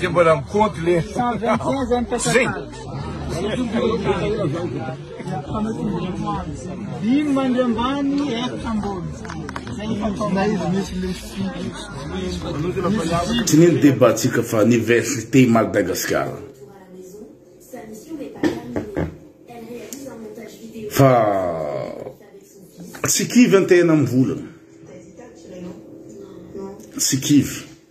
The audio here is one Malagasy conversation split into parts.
Dia mbola mikoty le. Dimy mandry ambany efatra ambony. Tsy ny debatsika fa ny versite Madagasikara. Fa tsy kivy an-tena amin'ny volana. Tsy kivy.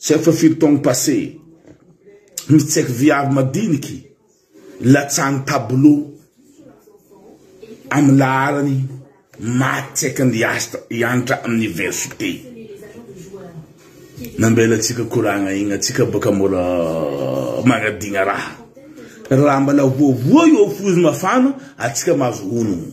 Tsy haiko fa firy taogno passé. Misy tsaiky viavy madiniky latsany tableau amin'ny laharany maty tsy haika ny astra hianatra amin'ny université. Nambela antsika koragna igny antsika baka mora magnadigna raha. Raha mbala voavoa eo fozy mafana antsika mahazo honogno.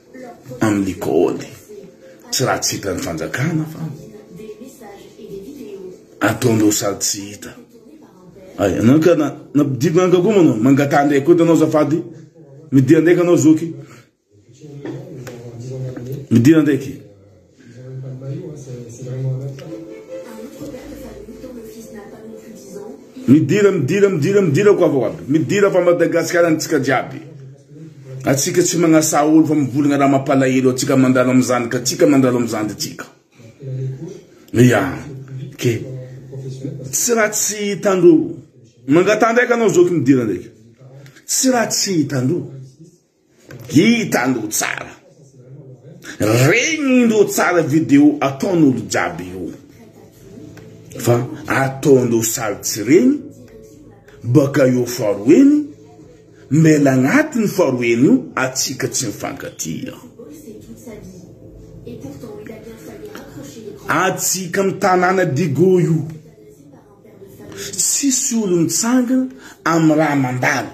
amin'ny kaody tsy raha tsy hitan'ny fanjakana fa ataondreo sady tsy hita ay anao ka na na dibona anka koa manao mangataha ndray koa tanao zafady midina ndraiky anao zoky midina ndraiky Midira midira midira midira ko avao aby. Midira fa Madagasikara antsika jiaby. Atsika tsy magnasa olo fa mivolagna raha mampalahelo atsika mandalo amin'ny zanaka atsika mandalo amin'ny zandritsika. Ya. Ke. Tsy raha tsy hitandro. Mangataha ndraiky anao zoky midira ndraiky. Tsy raha tsy hitandro. Hitanao tsara. Regninao tsara video ataon'olo jiaby io. Fa ataonao sary tsy regny, baka eo faroeny, mbela agnatiny faroeny io atsika tsy mifankatia. Atsika am tanàna Digo io, tsisy olo mitsangana am raha mandalo.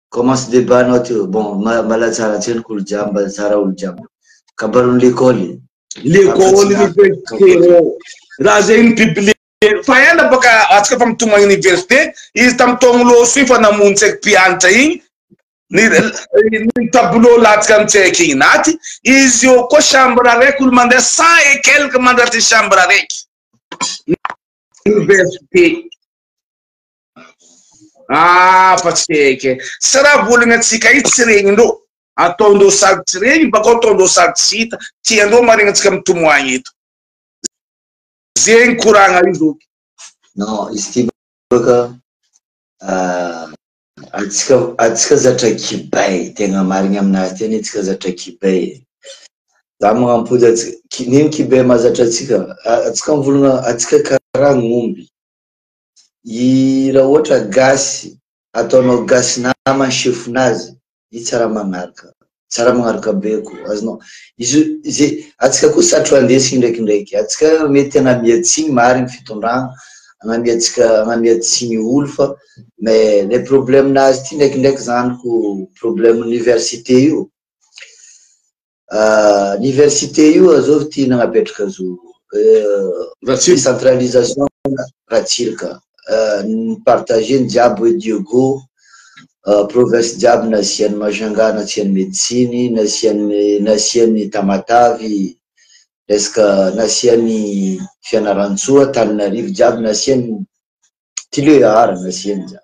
commence debat nao teo bon mala tsara tsy ny kolo jiaby mba tsara olo jiaby kabaron'ny lekôly lekôly ny festero raha zay ny biblia fa ela baka atsika fa mitoma université izy tamin'ny taogno loso iny fa namono tsaiky mpianatra iny ny tableau latsika ny tsaiky iny aty izy eo koa chambre araiky olo mandeha cent et quelque mandraty chambre araiky université Ah, fa tsy eke. Sa raha volana antsika io tsy regnin-dreo? Ataon-dreo sary tsy regny, bakao ataon-dreo sary tsy hita, tian-dreo maregny antsika mitomoagny eto. Zegny koragna io zoky. Non, izy ity baka ah, atsika, atsika zatra kibay, tegna marigny aminazy ty anie tsika zatra kibay e. Za magnampody atsika, ki, nino kibay mahazatra atsika? Atsika mivolagna, atsika karaha gn'omby. i raha ohatra gasy ataonao gasy nama ny chef nazy i tsara magnaraka tsara magnaraka be ko azonao izy ze atsika koa satro andeha sy indraikindraiky atsika mety anamia tsiny marigny fitondragna anamia tsika anamia tsiny olo fa mais le problème nazy ty indraikindraiky zany ko problème université io L'université io azao ty nagnapetraka zo décentralisation Ratsirika nipartage ny jiaby hoe Dieugo province jiaby nasiany Majunga nasiany medecine nasiany nasiany Tamatave resaka nasiany Fianarantsoa Antananarivo jiaby nasiany Tulear nasiany jiaby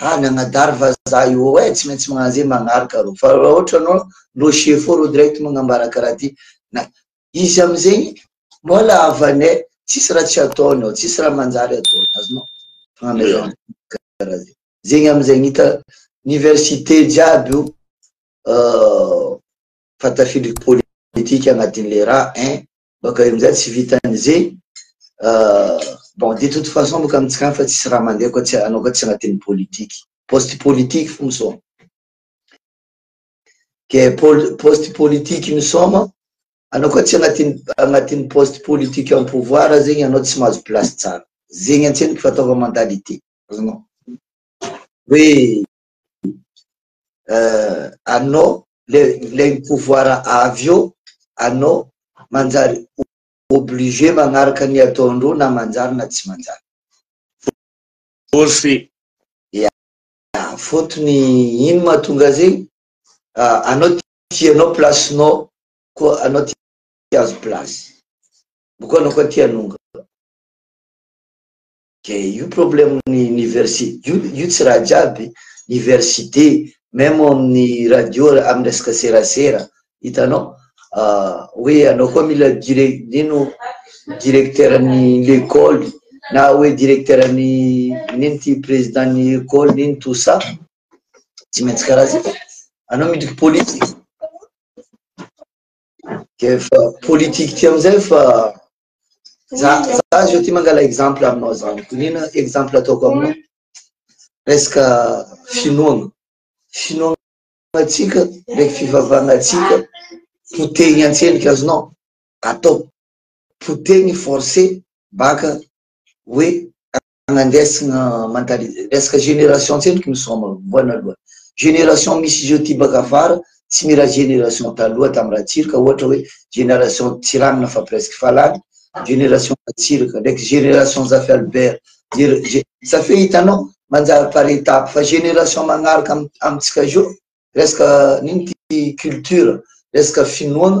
Any agnadary vazaha io ao e, tsy maintsy magnano zay magnaraka reo, fa raha ohatra anao no chef ao reo direct magnambara karaha ty, na izy amizegny mbola havanay tsisy raha tsy ataony ao, tsisy raha manjary ataony, azonao karaha zay, zegny amizay gn'hita université jiaby io fa tafiditry politique agnatinle raha ein. Donc amizay tsy vitan'ny ze bon de toute façon boka amintsika any fa tsisy raha mandeha koa tsy anao koa tsy agnatin'ny politique poste politique fo misoma ke poste politique misoma anao koa tsy agnatin'ny agnatin'ny poste politique en pouvoir zegny anao tsy mahazo place tsara zegny antsena ko fataova mentalité azonao hoe euh, anao ilay pouvoir avy eo anao manjary obligé magnaraka ny ataondreo na manjary na tsy manjary forcé ya fotony ino mahatonga zegny ah, anao tianao place nao koa anao ti azo place bokoa anao koa ti anonga Dia io problème ny université, io io tsy raha jiaby, université, même ao amin'ny radio amin'ny resaka serasera, hitanao, hoe anao koa mila direct ino directeur ny l'école na hoe directeur ny ino ity président ny école iny tout ça, tsy maintsy karaha zay, anao miditra politique dia efa politique ty amizay efa Za, za je ti mangala exemple aminao zany. Diniana exemple ataoko aminao. Resaka finoana. Finoana tsika, ndraiky fivavahana tsika, potehigny an-tsendriky azonao. Atao potehigny forcé baka hoe Anandesina mentalité resaka génération tsy endriky ny soma voana aloha génération misy izy eo ty baka afara tsy mira génération taloha tam ratsiraka ohatra hoe génération tsirangna fa presque fa lany génération ratsiraka ndraiky génération zafy albert zafy hoe hitanao manjary par étape fa génération magnaraka amitsika zao resaka nino ty culture resaka finoana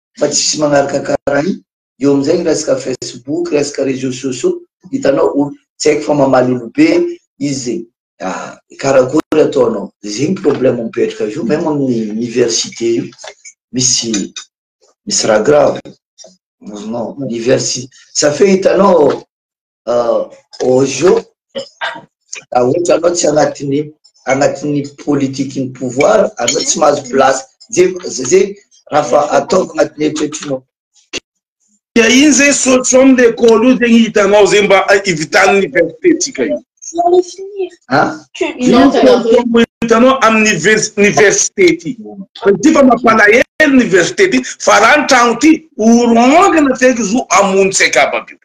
fa tsisy magnaraka karaha i eo amizay ny resaka facebook resaka reseau sociaux hitanao olo tsy haiko fa mamaly olo be izy zegny ah karakory ataonao de zegny problème mipetraka avy eo même amin'ny université io misy misy raha grave non université ça fait hitanao Ojo, raha ohatra anao tsy agnatin'ny agnatin'ny politikin'ny pouvoir, anao tsy mahazo place, zay zay raha fa ataovy agnatin'ny eritreritrinao. Dia iny zay sotro amin'ny lekôly io zegny hitanao zay mba ivitagny université-ntsika io. Hitanao amin'ny université ty, ty fa mampalahelo université ty fa raha ny tragno ty, horohongana feky zo hamono tsy haikabako io.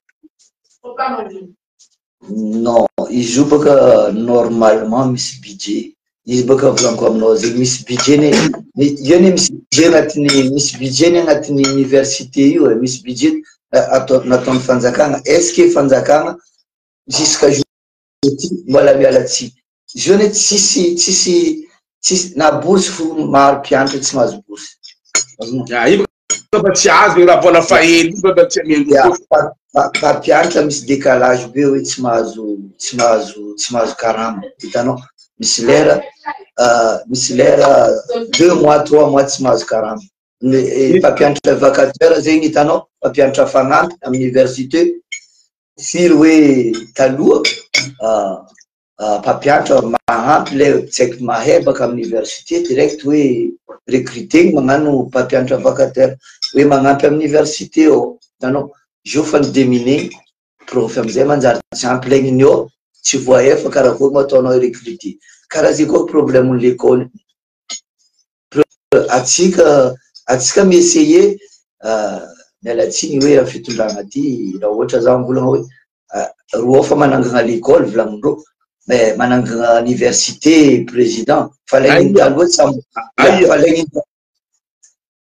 Non, izy io baka normalement misy budget. Izy baka volaniko aminao zegny misy budget ne io ne misy budget agnatin'ny misy budget ne agnatin'ny université io e, misy budget atao nataon'ny fanjakagna. Est-ce que fanjakagna jusqu'à jour Ity mbola miala tsiny. Izy io anie tsisy tsisy tsisy na bourse fo maro mpianatra tsy mahazo bourse. Ya io fa tsy azo io raha mbola faheno io fa tsy amendreo Ya, koa. par par par mpianatra misy décalage be hoe tsy mahazo tsy mahazo tsy mahazo karama. Hitanao? Misy lera ah, misy lera deux mois trois mois tsy mahazo karama. Ny eh, mpampianatra vacataire zegny hitanao, mpampianatra fanampy amin'ny université Firy hoe taloha mpampiantra mahampy ilay tsy haiko mahay baka amin'ny université direct hoe recruter magnano mpampiantra vacataire hoe magnampy amin'ny université ao hitanao izy io efa ny deminé prof amin'izay manjary tsy ampy ilay nino tsy voahefa karakôry moa ataonao i recruter karaha zay koa problème ny lekôly Atsika atsika mi essayer miala tsiny hoe amin'ny fitondrana aty raha ohatra za mbola hoe roa fa manangana l'école vilamin-dro mais manangana université président fa lain'iny taloha tsy fa lain'iny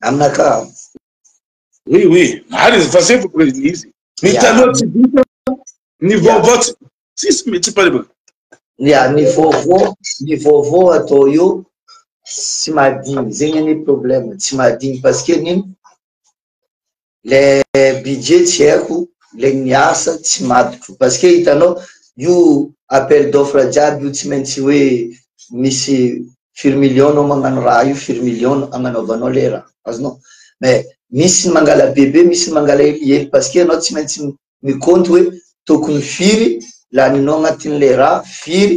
Aminakahy. Oui, oui. Ary izy fa sefo président izy. Ny taloha tsy vita, ny vaovao tsy tsisy mety tsy pare. Ya, ny vaovao, ny vaovao atao io tsy mahadigny, zegny anie problème, tsy mahadigny parce que nino? Le budget tsy haiko, le ny asa tsy madiko parce que hitanao io appel d'offre jiaby io tsy maintsy hoe misy firy million anao magnano raha io, firy million agnanaovanao le raha, azonao? Mais misy ny mangala bebe, misy ny mangala helihely parce que anao tsy maintsy mi-compte hoe tokony firy laninao agnatin'le raha, firy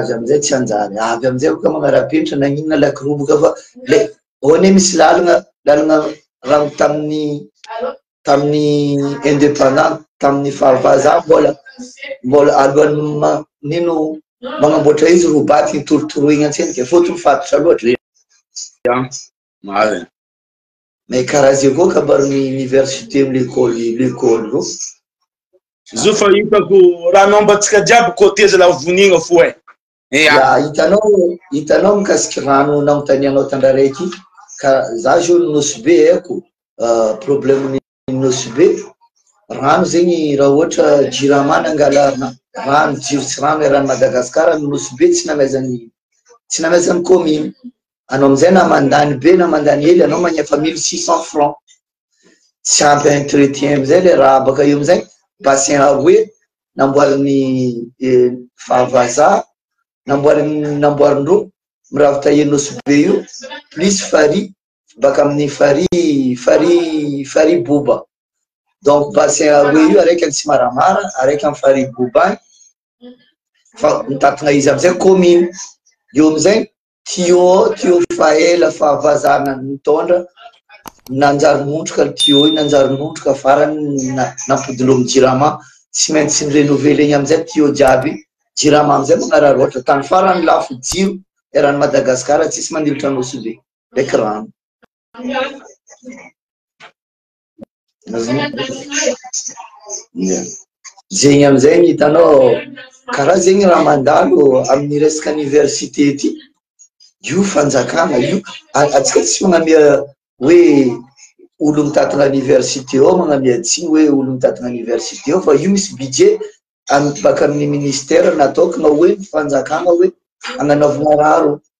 avy amin'izay tsy hanjary avy amin'izay aoka manara-penitra na inona laky roboka fa le one misy lalina lalina rano tamin'ny tamin'ny indépendant tamin'ny fahavazana mbola mbola alohan'ny manino magnamboatra izy robaty ny torotoroigna an-tsendika fotony fatotra loatra mahavy Mais karaha zay koa kabarin'ny université am l'école l'école reo. Zo fa hitako raha nombantsika jiaby côté zala vonigna fo eh. Ya hitanao hitanao mikasiky rano nanontanianao tandraray ty ka za zao Nosy be haiko problème ny Nosy be rano zegny raha ohatra jirama nangala rano jiro tsy rano eran'ny Madagasikara ny Nosy be tsy namezan'ny tsy namezan'ny commune anao amin'izay na mandany be na mandany hely anao magnefa mille six cent franc tsy ampy entretien amin'izay le raha baka eo amin'izay bassin aroe namboarin'ny eh, fahavaza namboarin'ny namboarin-droa miravitahe Nosy be io plus fari baka amin'ny fari fari fari boba donc bassin aroe io araiky antsy maramara araiky amin'ny fari boba any fa mitatona izy amizay commune eo amizay tio tio faela fa vazana nitondra nanjary montroka ny tio io nanjary montroka farany nampodilomy jirama tsy maintsy ny renoveleny amizay tio jiaby jirama amizay manararoatra tany farany lafo jiro eran'i madagasikara tsisy manilitra nosy be écran zegny amizay ny hitanao kara zegny raha mandalo amin'ny resaka université ty io fanjakana io atsika tsy manamia hoe olo mitatana université ao manamia tsy hoe olo mitatana université ao fa io misy budget baka amin'ny ministère nataoko na hoe fanjakana hoe ananaovana raro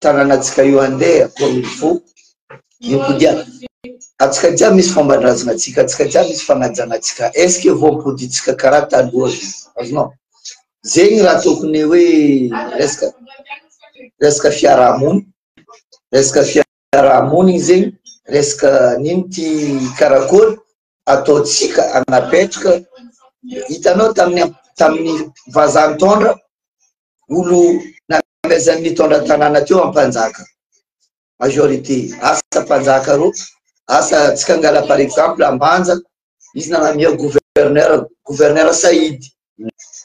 Taranantsika io handeha comme il faut io kodiarana. Antsika jiaby misy fomban-drazana tsika, antsika jiaby misy fanajana tsika, est-ce que voampodintsika karaha taloha ve? Azonao? Zegny raha tokony hoe resaka resaka fiaraha-mony, resaka fiaraha-monigny zegny, resaka nino ty karakory ataontsika anapetraka hitanao tamin'ny tamin'ny vazaha nitondra olo namezan'ny nitondra tanàna teo ampanjaka majorité asa mpanjaka roa asa tsika angala par exemple ambanja izy nanamia gouverneur gouverneur sahidy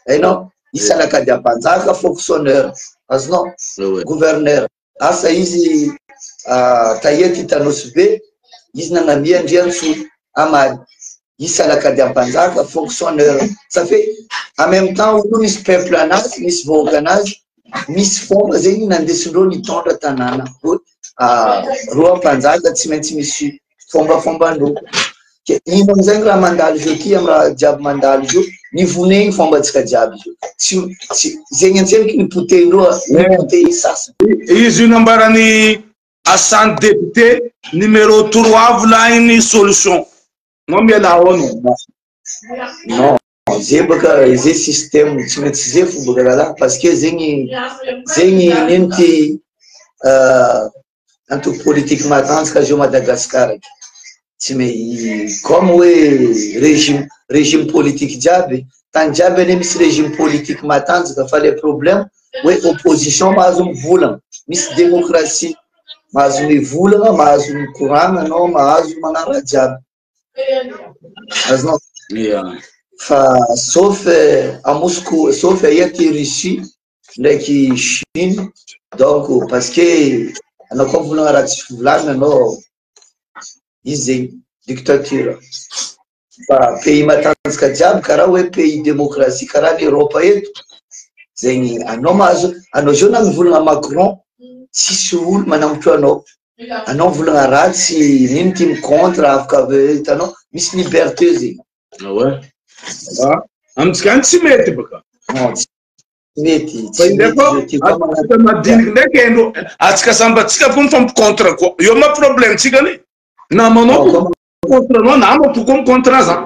hainao isanakady ampanjaka fonctionnaire azonao gouverneur Asa izy taia ty Tanosy be, izy nanamia Andriantsoa ama izy tsy alakady ampanjaka, fonctionneur, ça fait en même temps olo misy peuple anazy, misy vahoaka anazy, misy fomba zegny nandesindreo nitondra tanàna, roa ampanjaka tsy maintsy misy fombafomban-doko. Inona amin'izay raha mandalo izy ity amin'ny raha jiaby mandalo izy io, ny vonegny fombantsika jiaby izy io. Tsy tsy zegny an-tseroky ny potehin-dreo, ny potehin sasany. Izy io nambaran'ny asan'ny député numéro trois volagniny solution. Nao mialà ahoana? Non. Ze baka ze système tsy maintsy ze fo baka rahalahy parce que zegny zegny nino ty euh, antoko politique matanjaka azy eo Madagascar aky tsy me comme hoe régime régime politique jiaby tany jiaby anie misy régime politique matanjaka fa le problème hoe opposition mahazo mivolagna misy démocratie mahazo mivolagna mahazo mikoragna anao mahazo magnano raha jiaby Azon. Yeah. Fa sauf amosiko sauf aia ty Russie ndraiky Chine donc parce que anao koa volagna raha tsy volagna anao izy zegny dictature fa pays matanjaka jiaby karaha hoe pays démocratie karaha ny Europe eto zegny anao mahazo anao zao na mivolagna Macron tsisy olo manambotro anao anao volagna ratsy ino ty mi contre afaka hitanao misy liberté zegny aoa ah amintsika any tsy mety baka mety fa indray koa atsika madiniky ndraiky andro atsika sambatsika koa mifa mi contre koa eo ma problème tsika ny namanao contre anao namako koa mi contre zany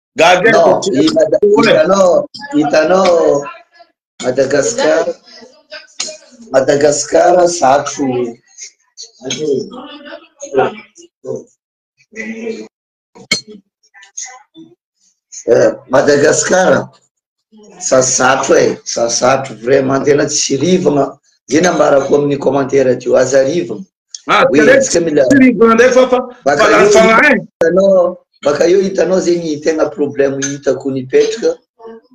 Non, hitanao, hitanao, Madagascar, Madagascar zako. Eh, Madagascar, Zazako e, zazako vraiment tena tsy rivagna, zay nambarako amin'ny commentaire teo, aza rivagna. Ah, oui, tsy mila rivagna ndray fa fa lany fagnahy. Baka eo hitanao zegny tegna problème hitako nipetraka,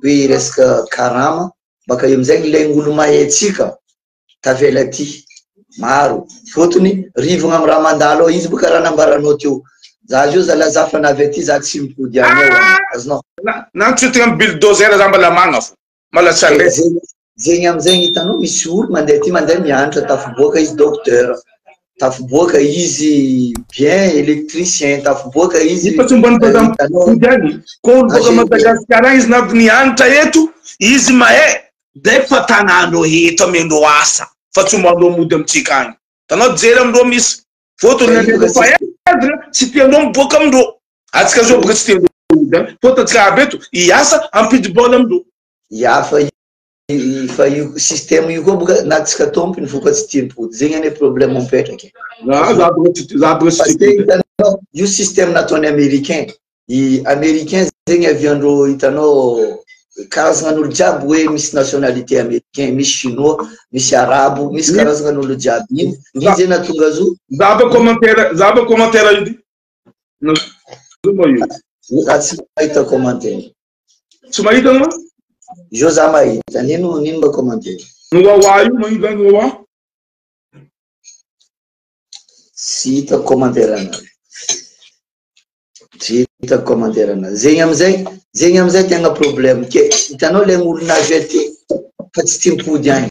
hoe resaka karama, baka eo amizay ilay olo mahay antsika, tavela aty maro fotony rivogna am raha mandalo ao izy boka raha nambaranao teo za zio za laza fa na avy aty za tsy mipody any eo azonao na nitsotika am bulldozer za mbola magna fo malatsa ndray zegny amizegny hitanao misy olo mandeha aty mandeha mianatra tafiboaka izy docteur tafiboaka izy bien électricien tafiboaka izy fa tsy mba nitady mipody any ko olo boka madagasikara izy na nianatra eto izy mahay Zay ko fa tananao eto am enao asa fa tsy omanao mody amitsika any tanao jery amindreo misy votony ny anenao fa edr tsy tiandreo miboaka amindreo atsika zao boka tsy tiandreo mody any fô tatsika aby eto hiasa hampidi bola amindreo. Ya fa io fa io système io koa boka na tsika tompony fô fa tsy tia mpody zegny anie problème mipetraka e. Za boka tsy tia za boka tsy tia mpody. Io système nataony americain i américain zegny avy andro hitanao karazagna an'olo jiaby hoe misy nationalité américain misy chinois misy arabo misy karazagna an'olo jiaby iny ndry zegny natonga zo zaba commentaire zaba commentaire io za tsy mahita commentaire tsy mahita anao zo za mahita nino nino mba commentaire no wawa io magnino zany wawa Tsy hitako commentaire-nao. Tsy hitako commentaire-nao. Zegny amizay, zegny amizay tegna problème kely. Hitanao le olona avy aty fa tsy tia mipody any.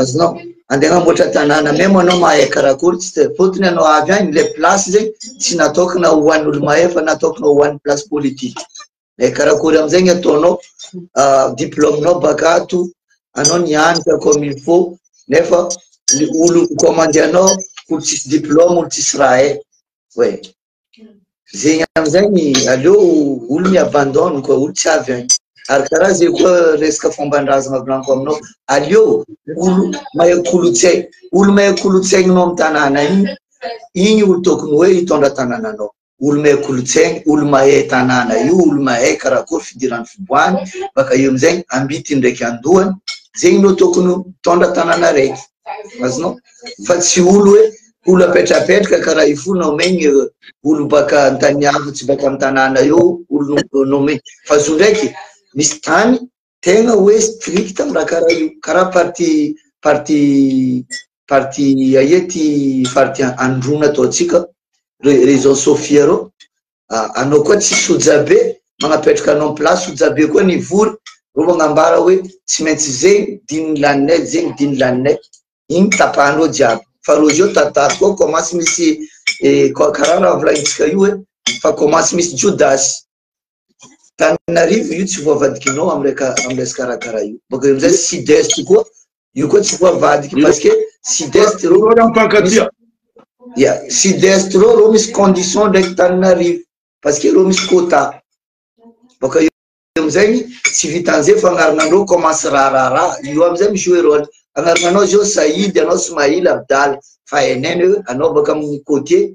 Azonao? Andeha hamboatra tanàna, même anao mahay karakory tsy tia. Fotony anao avy any, le place zegny tsy natokana ho an'olo mahay fa natokana ho an'ny place politique. Eh, karakory amin'izay ny ataonao ah, diplaomenao baka ato anao ny anitra comme il faut nefa ny olo commande anao olo tsisy diplome olo tsisy raha e oe zegny amin'izay ny aleo olo ny abandone koa olo tsy avy any ary karaha zay koa resaka fomban-drazana volaniko aminao aleo olo mahay kolotsay olo mahay kolotsaininao amin'ny tanàna igny igny olo tokony hoe hitondra tanànanao olo mahay kolotsainy, olo mahay tanàna io, olo mahay karakory fidirany fiboahany, baka eo amizay ambity ndraiky andohany, zegny no tokony tondra tanàna raiky, azonao? Fa tsy olo hoe olo apetrapetraka kara io fona omegny olo baka antany hafa tsy baka amy tanàna eo, olo nomeny, fa zo ndraiky misy tany, tegna hoe strict am raha karaha io, karaha parti parti parti aia ty parti anondroana atao tsika région Sofia reo ah, anao koa tsy soja be magnapetraka anao am place soja be koa nivory reo magnambara hoe tsy maintsy zegny dininy laninay zegny dininy laninay igny tapahanao jiaby fa rozy eo tatary koa commence misy eh, karaha raha volagnitsika io hoe fa commence misy jodasy Tananarivo io tsy voavadikinao am reka am resaka rakara io bôka eo amizay sud est koa io koa tsy voavadiky parce que sud est reo Vola mifankatia. ya sud est reo reo misy condition ndraiky Tananarivo parce que reo misy quota bôka eo amizay ny tsy vitanze fa agnaranandreo commence rarara io aby zay mi jouer rôle agnarananao zao Saïd anao Smaïl Abdala fa NN eo anao bôka aminy côtier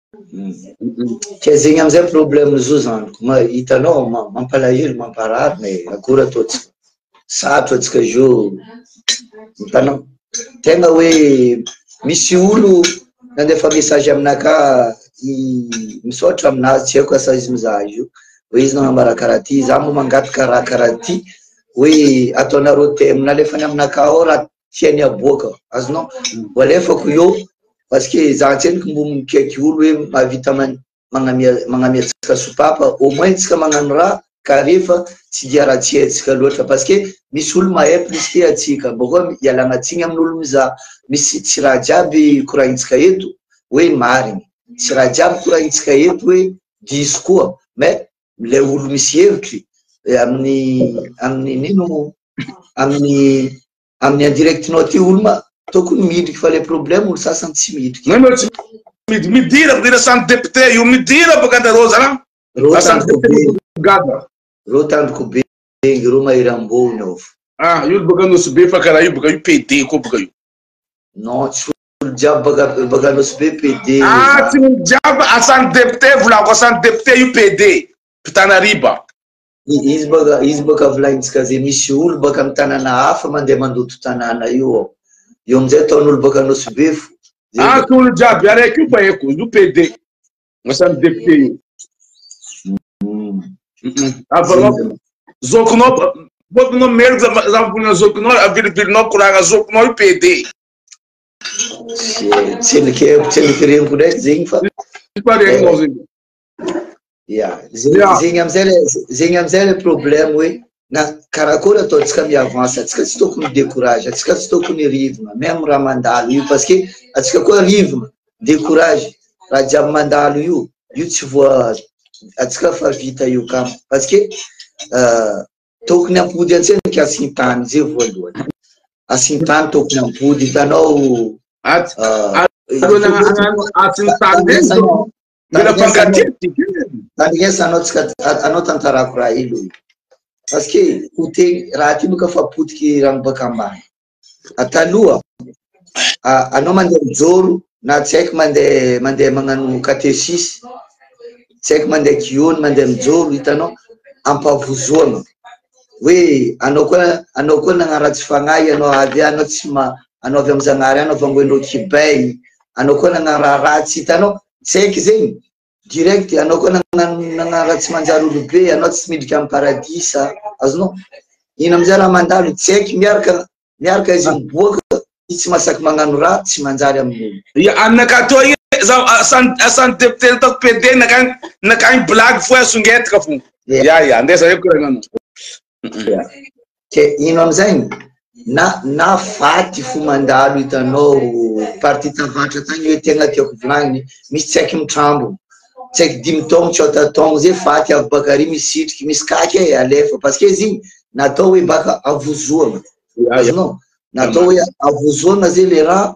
Ka zegny amizay problème zo zany ma hitanao mampalahelo mamparary ny akora ataontsika sarotra atsika zo hitanao tegna hoe misy olo nandefa message aminaka i misaotra aminazy tsy haiko asa izy mizaha io hoe izy nanambara karaha ty za mo mangataka raha karaha ty hoe ataonareo te nalefany aminaka ao raha fiain'ny aboaka azonao walefako eo parce que za tseniko mbo mikaiky olo hoe mahavita magnamia magnamia tsika sopapa au moins tsika magnano raha ka rehefa tsy dia raha tsy haintsika loatra parce que misy olo mahay plus que atsika bakeo ialagna tsiny amin'olo mizaha misy tsy raha jiaby korahintsika eto hoe marigny tsy raha jiaby korahintsika eto hoe diso koa mais ilay olo misy hevitry amin'ny amin'ny nino amin'ny amin'ny indirectinao aty olo ma tokony midriky fa le problème olo sasany tsy midriky midira midira samy député io midira baka nda roza na ro tandriko be ro mahery ambony ao ah io baka nosy be fa karaha io baka io PD koa baka io non tsy Olo jiaby baka baka Anosibe PD. Ah tsy olo jiaby asan'ny député volako asan'ny député io PD mpitanariba. Izy baka izy baka volaintsika ze misy olo baka amin'ny tanàna hafa mandeha mandoto tanàna io ao. Io amin'izay ataon'olo baka Anosibe fo. Ah tsy olo jiaby araiky io fa eko io PD asan'ny député io. Avanao zokinao zokinao merina zava-bolana zokinao avilivilinao koragna zokinao io PD. tsy nikeritreritry reniko ndraiky zegny fa ya zegny amizay le zegny amizay le problème hoe na karakory ataontsika mi avance atsika tsy tokony mi décourage atsika tsy tokony rivona même raha mandalo io parce que atsika koa rivona décourage raha jiaby mandalo io io tsy voa atsika fa vita io kamo parce que euh, Tokony hampody an-tsena ka asintany izay voalohany. Asintany tokony hampody hitanao atsy ah, tany esa anao tsika anao tantarako raha ilo parce que hotely raha aty moka fa potiky rano baka ambany taloha anao mandeha mijoro na tsy haiko mandeha mandeha magnano catesis tsy haiko mandeha kiony mandeha mijoro hitanao ampavozoana hoe anao koa anao koa nagnaratsy fagnahy anao avy anao tsy ma anao avy amy zagnahary anao vangoenao kibay anao koa nagnararatsy hitanao tsy haiko zegny Direct, anao koa nanara tsy manjary olobe, anao tsy midrika amin'ny paradisa, azonao? Ino amin'izay raha mandalo, tsy haiko miarka, miarka izy miboaka, izy tsy masaky magnano raha, tsy manjary amin'olo. Ia, aminakah toa io, zaho asan'ny député nataoko PD, nakany, nakany blague fohy asongetika fo. Ia, ia, ndeha zaheko raha nanao. ke ino amizay na na faty fo mandalo hitanao parti tavatra tagny hoe tegna tiako volagniny misy tsy haiky mitrambo tsy haiky dimy taogno tsota taogno zay faty avy baka ary misy sitriky misy kaky e alefa parce que izy igny natao hoe baka avozoagna azonao natao hoe avozoagna zay le raha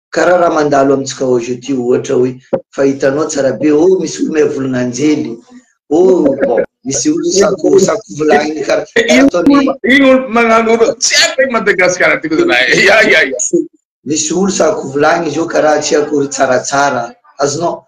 Karaha raha mandalo amintsika aujourd'hui ohatra hoe fa hitanao tsara be oh misy olo mahay volon'anjely oh bon misy olo sako sako volainy karaha karaha ataony iny olo magnano olo tsy haiko hoe Madagasikara ty koza lahy ya ya ya misy olo sako volainy izy io karaha tsy haiko ry tsaratsara azonao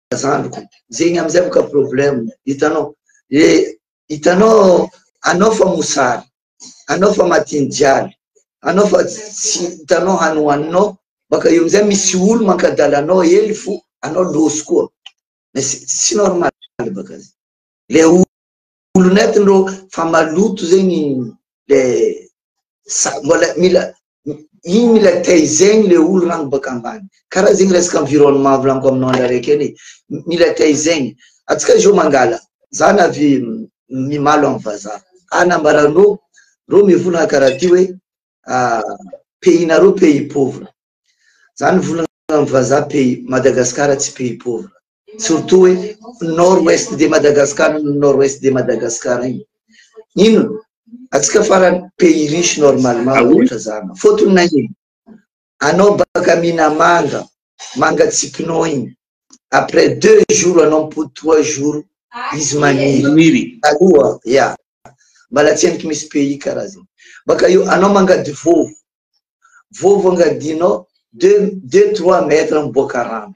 zanako zegny amizay boka problème hitanao e hitanao anao fa mosary anao fa matinjaly anao fa tsy hitanao hanohaninao baka eo amizay misy olo mankadala anao ely fo anao losy koa mais tsy normal baka le olo Olonety no fa maloto zegny le mbola mila igny mila teizegny le olo rano baka ambany karaha zegny resaka environnement volaniko aminao andra raiky anie mila teizegny atsika zao mangala za na avy mimalo am vazaha ana ambara anao reo mivolaha karaha ty hoe pays nareo pays pauvre zany volagna am vazaha pays Madagascar tsy pays pauvre surtout hoe nord ouest de Madagascar no nord ouest de Madagascar iny ino atsika farany pays riche normalement ah ohatra zany fotony na ino anao baka mina manga manga tsikinao iny après deux jours anao mipody trois jours izy maniry aloha ya mbala tsy henoko misy pays karaha zany baka io anao mangady vovo vovo angadinao deux deux trois mètres miboaka rano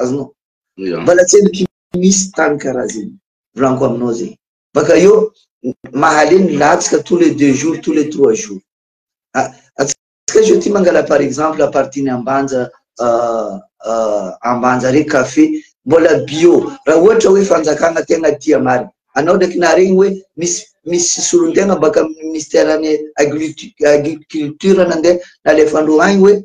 azonao mbola tsy haiko tsy misy tany karaha zegny volaniko aminao zegny baka eo mahalemy latsaka tous les deux jours tous les trois jours atsika zao ty mangala par exemple apartine ambanja euh, euh, ambanja re café mbola bio raha ohatra hoe fanjakana tegna tia marina anao ndraiky naharegny hoe misy misy solontegna baka ministère ny agriculture nandeha nalefandroany hoe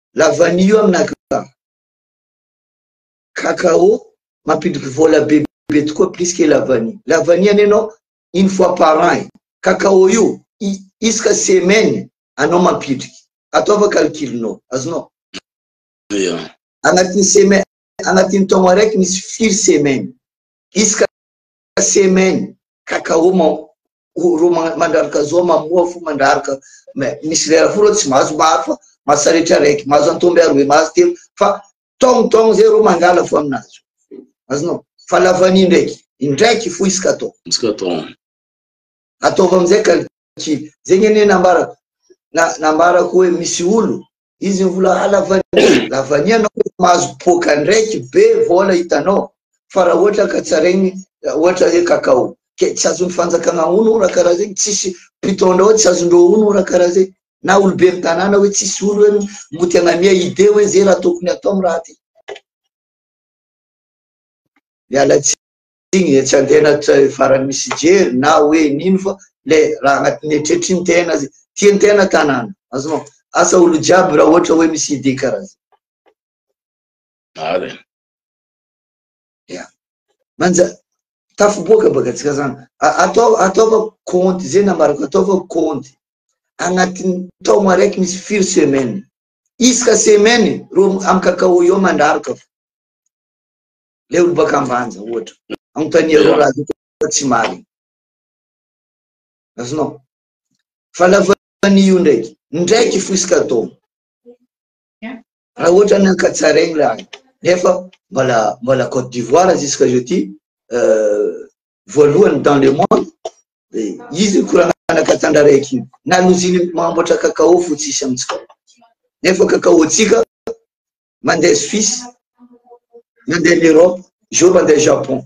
La vanille am na la cacao mampidiko vola be be tokoa plus que la vanille la vanille anie anao une fois par an e cacao io isaka semaine anao mampidriky ataova calcul nao azonao agnatin'ny semaine agnatin'ny taogno araiky misy firy semaine isaka semen kakao ma ro mandraraka zo mamoa fo mandraraka misy lera fo tsy mahazo maro fa mahasaretra araiky mahazo antombe aroe mahazo telo fa taogno taogno zay ro mangala fo aminazy azonao fa lavani ndraiky indraiky fo isaka taogno isaka taogno Ataovy amin'izay calcul. Zegny anie nambarako. Na, nambarako hoe misy olo, izy mbola halavania, lavania anao mahazo poaka ndraiky be vola hitanao, fa raha ohatra ka tsaraigny, ohatra hoe cacao, ke tsy azon'ny fanjakana hono ora karaha zegny, tsisy mpitondra ao tsy azondreo hono ora karaha zegny, na oloben'ny tanàna hoe tsisy olo hoe mbo te hagnamia idée hoe ze raha tokony atao amin'ny raha ty. Miala tsiny. Iny dia tsy andeha na tsy farany misy hijery na hoe nino fa le raha agnatin'ny eritreritrin'ny tena ze tian'ny tena tanana. Azonao? Asa olo jiaby raha ohatra hoe misy idée karaha ze. Marina. Ya. Manja, tafiboaka baka tsika zany. Atao, ataova kaonty ze nambarako, ataova kaonty. Agnatin'ny taogno araiky misy firy semaine. Isaka semaine, ro amy kakao eo mandraraka fa. le olo baka ambanja ohatra anontania reo raha vita tsy marina azonao fa lafa ny io ndraiky ndraiky foisika atao raha ohatra ny ankatsaregny raha nefa mbala mbala cote d'ivoire jusqu'à jeudi euh, voalohany dans le monde izy korananakatandra raiky na loziny mamboatra kakao fo tsisy amitsika nefa kakaotsika mandeha Suisse, mandeha l'Europe, jour mandeha Japon.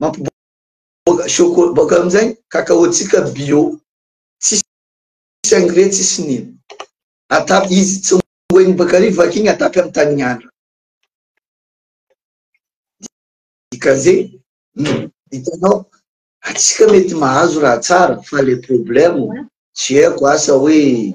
Mampiboaka chocolat boaka amin'izay kakaotsika bio. Tsisy engrais, tsisy nino. Atapy izy tsy ngoen'ny bakarivo vakigny atapy amin'ny tanin'andro. Dikan'izay, hitanao, atsika mety mahazo raha tsara fa le problème tsy haiko asa hoe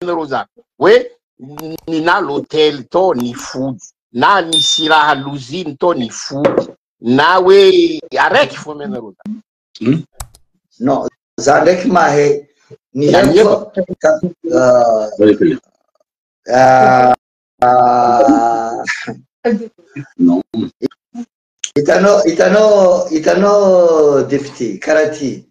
ianareo zany hoe ny na l'hôtel tao ny fody na nisy raha loziny tao ny fody na hoe araiky foana ianareo zany hmm? non za ndraiky mahay ny haiko hitanao hitanao hitanao député karaha ty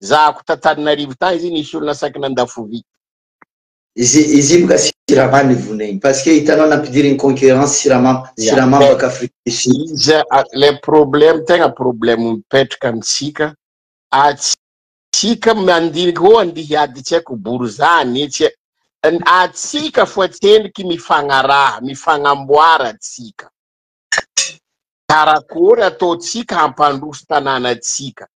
Za ako t'Antananarivo tany izy nisy olona saky nandafovy. Izy iny ka siramamy ny vonoiny parce que hitanao nampidiriny concurrence siramamy siramamy baka Afrique du Sud. Iza le problème tegna problème mipetraka amintsika atsy tsika mandinika ô andihy ady tsy aiko bory za anie tsy atsika foa tsy endriky mifagnaraha mifagnamboara atsika karakory ataotsika hampandroso tanàna atsika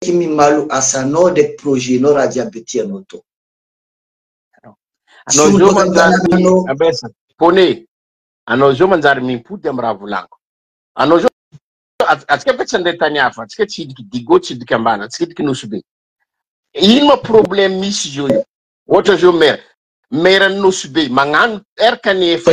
Tsy mimalo asanao ndraiky projet nao raha jiaby tianao atao. Anao zao manjary pone, anao zao manjary mimpody am raha volaniko. Anao zao atsika ve tsy ndeha tany hafa, atsika tsy hidika digo, tsy hidika ambala, tsy hidika nosy be. Ino ma problème misy zao io. Ohatra zao maire, maire ny nosy be magnano erka ny efa.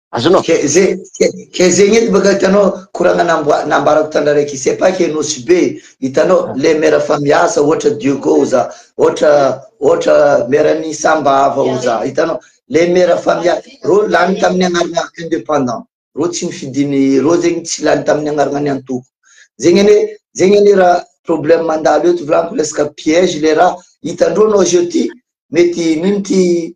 azonao ke ze ke ze ngety baka hitanao koragna nambarako tandraraiky sepaky nosy be hitanao ah. le mera fa miasa ohatra diogo za ohatra ohatra mera ny sambava o za hitanao le mera fa miasa ro lany tamin'ny anarana indépendant ro tsy nifidiny ro zegny tsy lany tamin'ny anarana ny antoko zegny ane zegny ane raha problème mandalo eto volaniko resaka piège le raha hitandroanao jeudi mety mino ty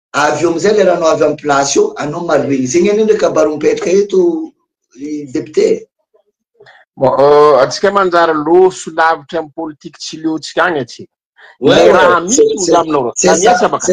avy eo amizay le ranao avy am place eo anao malbeny zegny anie ndray kabaro mipetraka eto député atsika manjary loso lavitra am politique tsy leontsika agny atsika raha misy oza aminao aniasa baka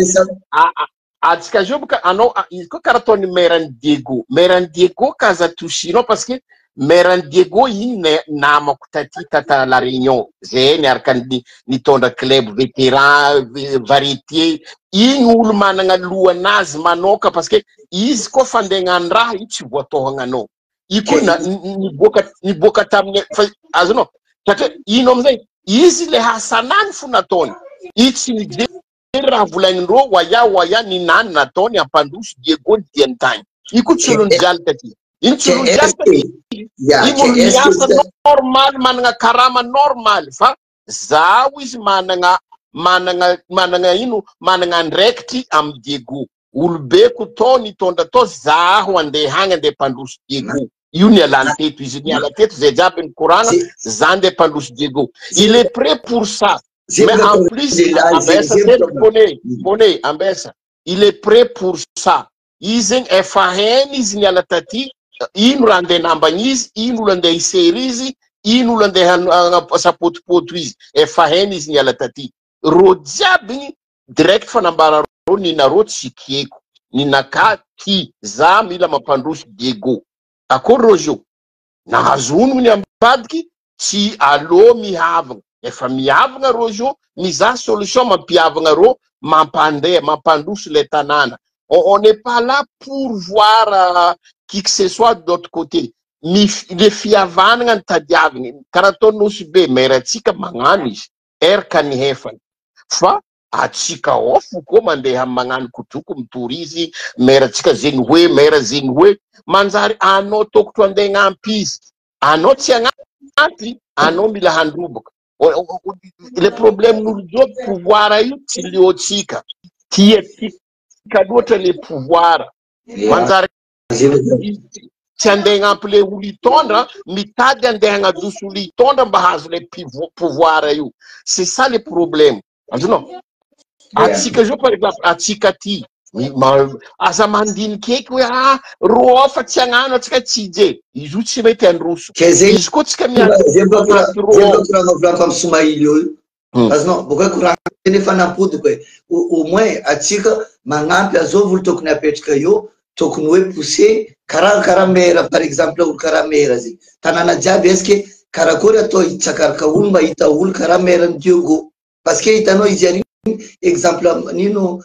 atsika zao baka anao koa karaha ataony maire ny diego maire ny diego ka aza tosinao parce que Maire an'i Diego iny ny namako taty tata La Réunion zahay niaraka ny nitondra club vétéran variété iny olo managna lohanazy manoka parce que izy koa fandegnany raha io tsy voatohagna anao io koa na niboaka niboaka tamin'ny fa azonao satria ino amizay izy le hasanany fo nataony io tsy nijely Hery Ravolaignindro, Oaia oaia ny nany nataony hampandroso Diego ny dian'ny tany. Io koa tsolon'i Jaly taty. Iny tsolon'i Jaly taty iny olo miasa normaly managna karama normaly fa zaho izy managna managna managna ino managna andraikitry amin'i Diego. Olobe ko to nitondra to za aho ande hagny ande pandroso Diego io nialany teto izy niala teto zay jiaby nikoragna za ande pandroso Diego il est près pour ça mais en plus ambesa teto pone pone ambesa il est près pour ça izy zegny efa hainy izy niala taty ino raha ande nambagny izy ino olo ande hisery izy ino olo ande hagnapotipoty izy efa hainy izy niala taty ro jiaby direct fanambara reo ny nareo tsy tieko ny naka ty za mila mampandroso diego akory reo zio nahazo onony ny ambadiky tsy aleo mihavagna efa mihavagna reo zio mizaha solution mampihavagna reo mampandre mampandroso le tanàna on n'est pas là pour voir euh, qui que ce soit de l'autre côté ny le fihavanagna ny tadiaviny karaha atao nosy be maire atsika magnano izy Er ka nihefany. Fa atsika ao foko mandeha magnano kodroko mitory izy mère tsika zegny hoe mère zegny hoe manjary anao tokotro andeha agnamp izy anao tsy agnaty anao mila handroboka le problème n'olonjeo pouvoir io tsy leo tsika tia tsika loatra le pouvoir manjary Tsy andeha hagnampy le olo hitondra, mitady andeha hagnadoso olo hitondra mba hahazo le pouvoir io. C'est ça le problème. Azonao? Atsika zao par exemple, atsika aty, aza mandinika eky hoe ah roa fa tsy agnano atsika tsy je, izy io tsy mety handroso. Izy koa tsika miady. Zay mba koa, zay mba koa raha mavolagniko am Somaïl eo io. Mm. Azonao, boka courage nefa nampodiko e. Au moins atsika magnampy azao volo tokony apetraka eo, tokony hoe poussé karaha karaha mera par exemple olo karaha mera zegny. Tanàna jiaby est-ce que karakory atao hitsakaraka olo mba hita olo karaha mera ny Dieugo. Parce que hitanao izy ary exemple nino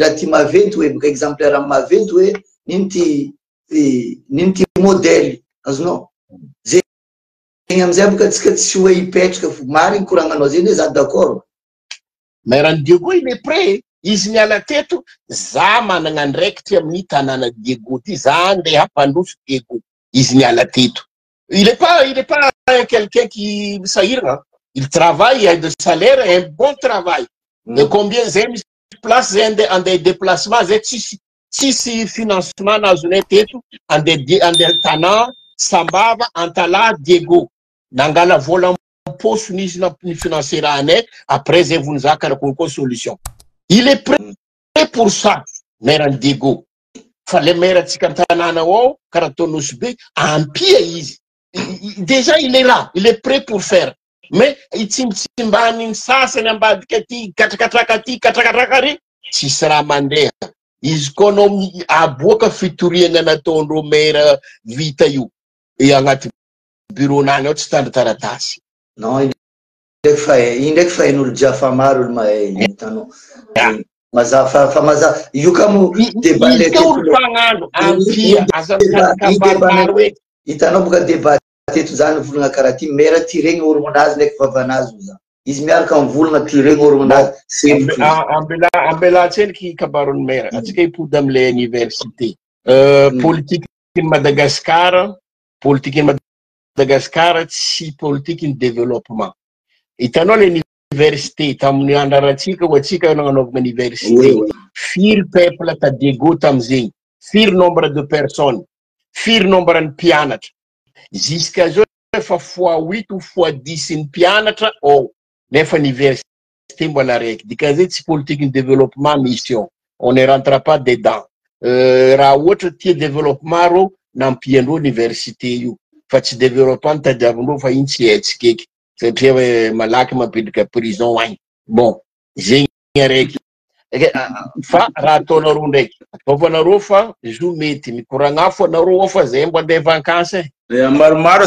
raha ty maventy hoe boka exemple raha maventy hoe nino ty nino ty modèle azonao. Ze Iny amizay boka tsika tsy oe hipetraka fo, marigny nikoragnanao zegny oe za d'accord. Maire an'i Diego il est près e, izy miala teto, za managna andraikitry amin'ny tanàna Diego ty, za ndeha hampandroso Diego, izy miala teto. Il est pas, il est pas un quelqu'un qui misahiragna, il travaille, il a de salaire, un bon travail, combien zay misy place zay andeha andeha déplacement zay tsisy tsisy financement azonay teto andeha andeha tana sambava antala diego nangala vola poso nisy na ni financer anay après zay vao nizaka na koa solution il est prêt pour ça maire diego fa le maire tsika tanana ao karaha tonosy be ampia izy déjà il est là, il est prêt pour faire. Mais itsimbitsimbany ny sasany ambadika aty, katrakatraka aty, katrakatraka ary, tsisy raha mandeha. Izy koa nao aboaka fitoriana nataon'ireo maire vita io, e agnaty bureau-nany ao tsy tandry taratasy. Non, il Indraiky fa indraiky fa hain'olo jiaby fa maro olo mahay hitanao. Mazava fa fa mazava io ka mo débat le teto. Olo fagnano ampia aza mikarikavalo hoe hitanao boka débat teto zany volagna karaha ty mera ty regny hormone azy ndraiky vavana azy zany. Izy miaraka amin'ny volagna ty regny hormone azy. Sevitra. Ambela ambela atseliky kabaron'ny mera. Mm. Atsika hipody am'le université. Euh, mm. Politique in Madagascar, politique in Madagascar. Madagascar tsy politique ny développement hitanao le université tamin'ny Andry Ratsiraka ho antsika nanaovana université firy peuple tadiego tamin'izegny firy nombre de personnes firy nombre ny mpianatra jusqu'à zao efa fois huit ou fois dix ny mpianatra ao nefa ny université Tsimbana ary aiky. Dikan'izay tsy politique ny développement misy eo. On ne rentre pas dedans. Raha ohatra tia développement reo, nampiandreo université io. Fa tsy développement no tadiavindreo fa iny tsy hetsikeky. Satria hoe malaky mampidrika prison agny. Bon, zegny araiky. Fa raha ataonareo ndraiky. Ataovy anareo fa izy io mety. Mikoragna fô anareo ao fa zay mbo handeha vacance e. Maromaro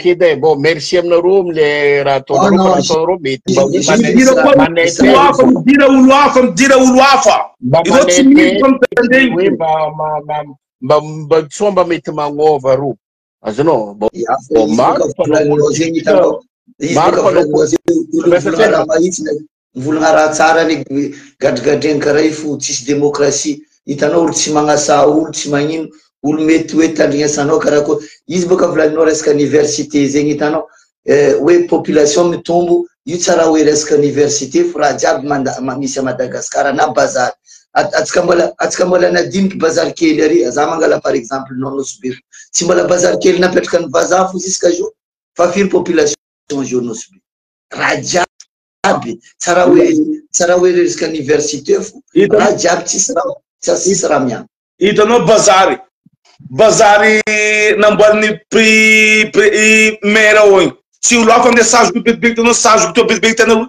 Kida e, bon, merci aminareo amle raha ataonareo fa nataonareo mety mba ho manete. Olo hafa midira olo hafa midira olo hafa. Mba manete hoe mba mba mba mba tsoa mba mety magnova ro. Azonao? Bon, bon maro mpanao politika. Maro mpanao politika. Mbola haraha tsara ny gadrigadreny karaha io fo tsisy demokrasia. Hitanao olo tsy magnasaha olo tsy magnino, olo mety hoe tandrignasanao karaha akory. Izy boka volaninao resaka université zegny hitanao hoe population mitombo io tsa raha hoe resaka université fo raha jiaby manda misy a Madagascar na bazary. Atsika mbola atsika mbola nadiniky bazary kely ary za mangala par exemple nao Nosy Be fo tsy mbola bazary kely napetrakan'ny vazaha fo jusqu'à jour fa firy population jour Nosy Be raha jiaby. aby tsara hoe tsara hoe resaka université fo raha jiaby tsisy raha tsisy raha miampy hitanao bazary bazary namboarin'ny pri pri maire ao igny tsy olo hafa ndeha sazy ko betibety anao sazy ko betibety tanao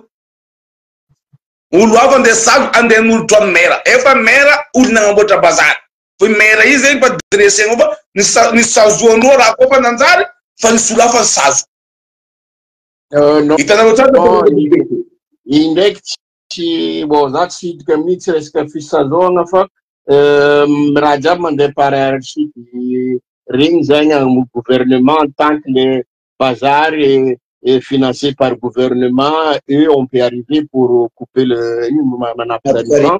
olo hafa ndeha sazy andeha n'olo droit ny maire efa maire olo nagnamboatra bazary fa i maire i zegny fa dressé anao fa ny sa ny sazoanao raha koa fa nanjary fa nisy olo hafa ny sazy Hitanareo tsara indraiky tsy mbô za tsy hidika amin'ny tsy resaka fisandohana fa raha jiaby mandeha par archive regny zegny amin'ny gouvernement en tant que le bazary financé par gouvernement eux on peut arriver pour couper le ino manapy zareo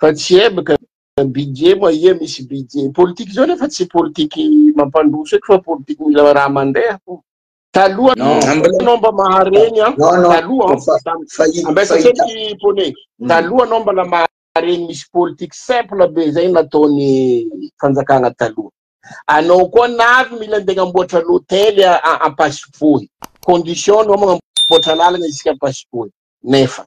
Fa tsy ebaka ny budget moa ia misy budget politique izao nefa tsy politique mampandroso eto fa politique mila raha mandeha fo. Taloha anao mba mahareny an, taloha ambaisakety pone, taloha anao mbala mahareny misy politique simple be zay nataony fanjakana taloha. Anao koa na avy mila andeha amboatra l'hôtel ampasipohy, condition anao manamboatra lalana isika ampasipohy nefa.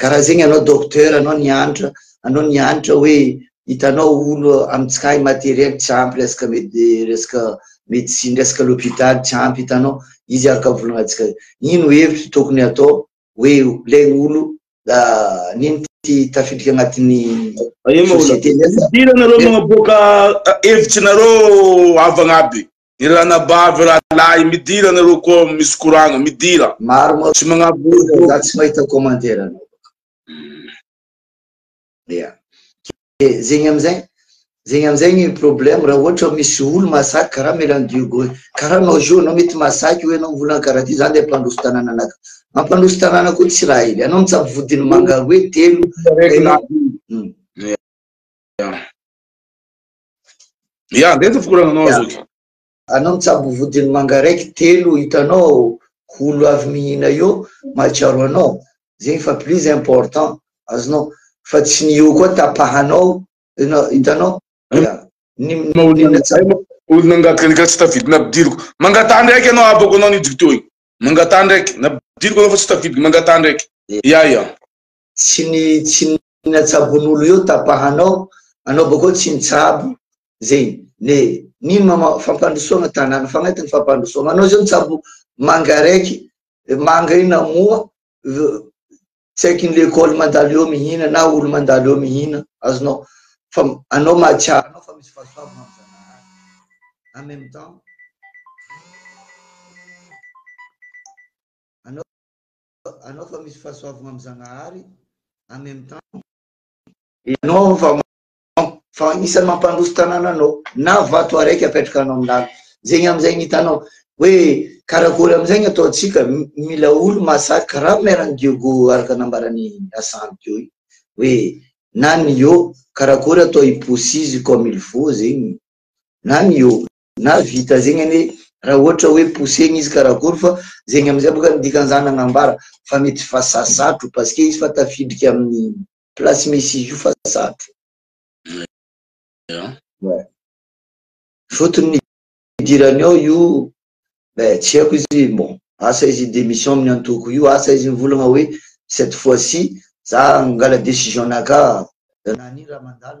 ka raha zegny anao docteur anao nianatra anao nianatra hoe hitanao olo amitsikahy matériel tsy ampy resaka resaka médecine resaka l'hôpital tsy ampy hitanao izy araka ny volagnatsika ino hevitry tokony atao hoe le olo ah, nino ty tafidika agnatin'ny société idiranareo magnaboaka hevitry nareo avagna aby Ny ranabavy rahalahy midira nareo koa misy koragna midira. Maro tsy magnabory za tsy mahita commentaire anao. Yeah. Ke zegny amizay zegny amizay ny problème raha ohatra misy olo masaky karaha Melan Dieugo karaha anao zio anao mety masaky hoe anao volagna karaha ty za ndeha ampandroso tanàna anaka mampandroso tanàna koa tsy raha ely anao mitsabo vodiny manga roe telo. Ya, ndeto fikorana anao zoky. Anao mitsabo vodiny manga raiky telo hitanao holo avy mihina io mahatsiaro anao zegny fa plus important azonao fa tsy ny io koa tapahanao hitanao ya ny olona angataka ny ka tsy tafidiko napidiriko mangataha ndraiky anao abako anao ny jokito igny mangataha ndraiky napidiriko anao fa tsy tafidiko mangataha ndraiky ya ya tsy ny tsy ny atsabon'olo eo tapahanao anao bakao tsy mitsabo zegny ne nino mama fampandrosoagna tanàna fa agnatin'ny fampandrosoagna anao zao mitsabo manga araiky manga io namoa tsy haiky ny lekôly mandalo eo mihina na olo mandalo eo mihina azonao fa anao mahatsiaro anao fa misy fahasoavana amy zanahary en même temps anao fa misy fahasoavagna am Zagnahary en meme temps ianao fa fa agnisany mampandroso tanàna anao na vato araiky apetrakanao am lala zegny am zegny itanao hoe karakory am zegny ataontsika mila olo mahasahy karaha Maire Diogo araka nambarany Hassan teo igny hoe na ny eo karakory atao i pousse izy comme il faut zegny na ny eo Na vita zegny anie raha ohatra hoe pousser-gny izy karakory fa zegny amizay boka ny dikan'izany agnambara fa mety fa sasatro parce que izy fa tafiditry amin'ny place misy izy io fa satro. Fotony nidirany ao io eh, tsy haiko izy bon asa izy démission amin'ny antoko io asa izy mivolagna hoe cette fois ci za mangala décision-naka, na ny raha mandalo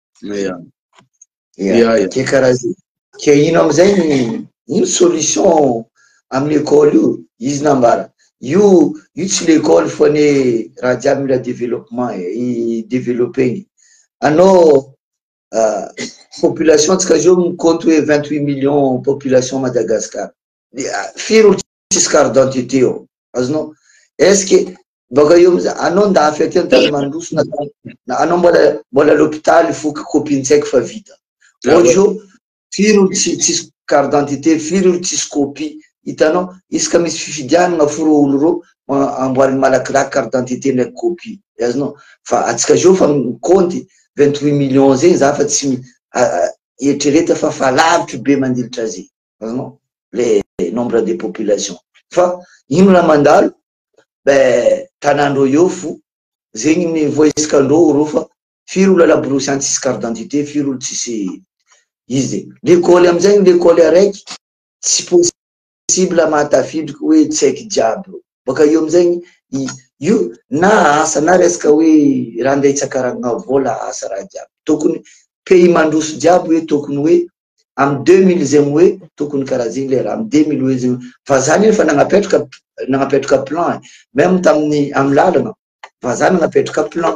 Ia. Ia, ia. Dia karaha zay. Dia ino am'zay ny ino solution amin'ny école io? Izy nambara. Io io tsy l'école fa ny raha jiaby mila développement e, i développer-ny. Anao population-tsika zao mi-compte hoe vingt huit millions population Madagascar. Firy olo tsisy carte d'identité ao? Azonao? Est-ce que baka eo amza anao ndafy aty antany mandroso na na anao mbola mbola lopitaly foka kopintsaiky fa vita ojo firy olo tsy tsisy carte d'identité firy olo tsisy copy hitanao iska misy fifidianana foro olo ro amboaliny malakilaky carte d'identité ndraiky copy azonao fa atsika zao fa mikonty vingt huit millions zegny za fa tsy etrereta fa fa lavitry be mandilitra azy azonao le nombre de population fa ino raha mandalo be tanandro eo fo zegny ny voice kandro reo fa firy olo alaborosy any tsisy carte d'identité firy olo tsisy izy zegny lekôly amizay lekôly araiky tsy possible maha tafiditry hoe tsaiky jiaby reo boka eo amizay io na asa na resaka hoe raha ndeha hitsakaragnao vola asa raha jiaby tokony pays mandroso jiaby hoe tokony hoe am deux mille zegny hoe tokony karaha zegny le raha am deux mille hoe zegny fa za nefa nagnapetraka nagnapetraka plan e meme tamin'ny amy lalana vazaha nagnapetraka plan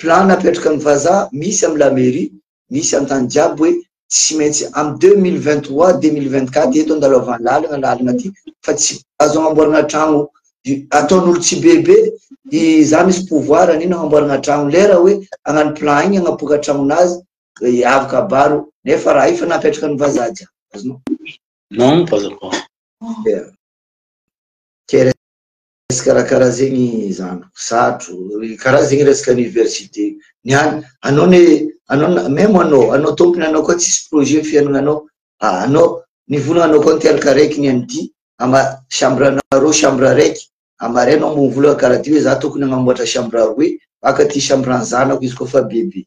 plan napetraka am vazaha misy amy la mairie misy antany jiaby hoe tsy maintsy am deux mille vingt trois deux mille vingt quatre eto andalaovany lalana lalana ty fa tsy azo agnamboarana tragno ataon'olo tsy bebe i za misy pouvoir an'ino agnamboarana tragno lera hoe agnano plan igny agnapoka tragnon'azy Avy kabaro. Nefa raha efa napetraka ny vazaha jiaby. Azonao? Non, pas encore. Yeah. Ke resaka raha karaha zegny zany sarotro. Karaha zegny resaka université. Ny any, anao ne, anao na, même anao, anao tompony anao koa tsisy projet fiainagnanao. Ah, anao, ny vola anao koa niteraka araiky ny an'ity, ama chambre anareo chambre araiky. Amaraina ambony vola karaha ty hoe za tokony agnamboatra chambre roe, aka ty chambre an'ny zanako izy koa fa bebe.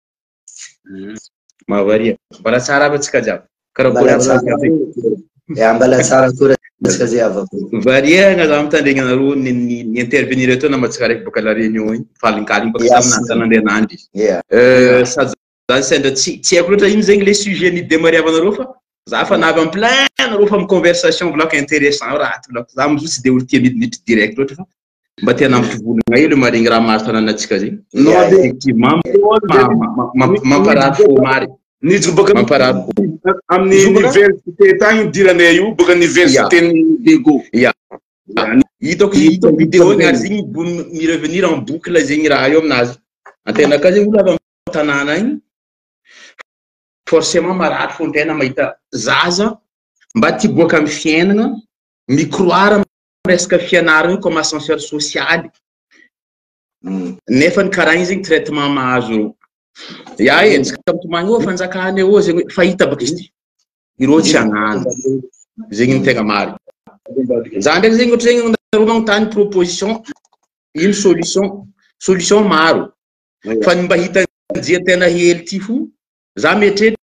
Hmm. Mahavariana. Mbala tsara hafa tsika jiaby. Karakory amin'ny samy kafe. Ya, mbala tsara kory tsika jiaby. Variana za mitandregna anareo ny ny intervenir eto na matsiraiky boka la réunion iny. Falinkaly boka samina tanan'Andrianandry. Ya. Euh, sa zany sendra tsy tsy haiko loatra ino zegny le sujet ni démarrer avanareo fa za fa navy en plein anareo fa mi conversation volako intéressant raha ato volako. Za mizoa tsy de olo tia midimiditry direct loatra fa Mba te hanampy volana hely maharegny raha maro tanànantsika zay. Non effectivement mamparary fo mary. Ny jobaka amin'ny université tagny idiranay io boka université ny Lego. Hitako hitako vidéo ny ary zegny mi revenir en boucle zegny raha io aminazy. Antegnaka zegny olo avy amin'ny tanàna agny forcement marary fo antegna mahita zaza mba te hiboaka amin'ny fiaignana mi croire resaka fianarana comme ascenseur social nefa ny karaha iny zegny traitement mahazo ya e tsika mitomany ô fanjakana ô zegny hoe fahita bôka izy ty ireo tsy agnano zegny ny tegna marigny za ndraiky zegny ohatry zegny anareo magnontany proposition ino solution solution maro fa ny mba hitan'ny jiro tena hely ty fo za mieritreritra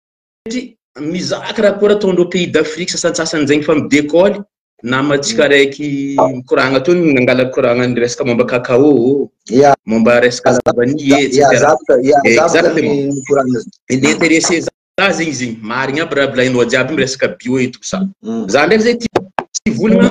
Mizaka rapport ataondreo pays d'Afrique sasantsasany zegny fa mi-decolle nama tsika araiky mikoragna teo no nangala koragna ny resaka momba cacao ô, momba resaka vanille etc. Ny intéressé za zegny izy igny, marigny aby raha volainao jiaby resaka bio et tout ça. Za ndraiky zegny tia volagna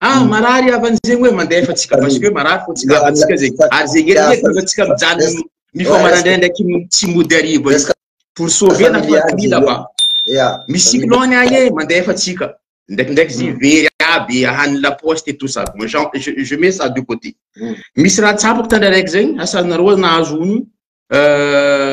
Ah, marary havan'izay hoe mandeha fa tsika parce que marary fo tsika havantsika zay. Ary zay ngely ngely fa tsika mijanona mifamara indray ndraiky tsy mody arivo. Pour sauver la famille là-bas. Misy cyclone aie mandeha fa tsika. Ndraikindraiky zy very aby ahan'ny la poste et tout ça. Bon, je, je mets ça de côté. Misy raha tsapako tandra raiky zay, asanareo nahazo ony. Euh,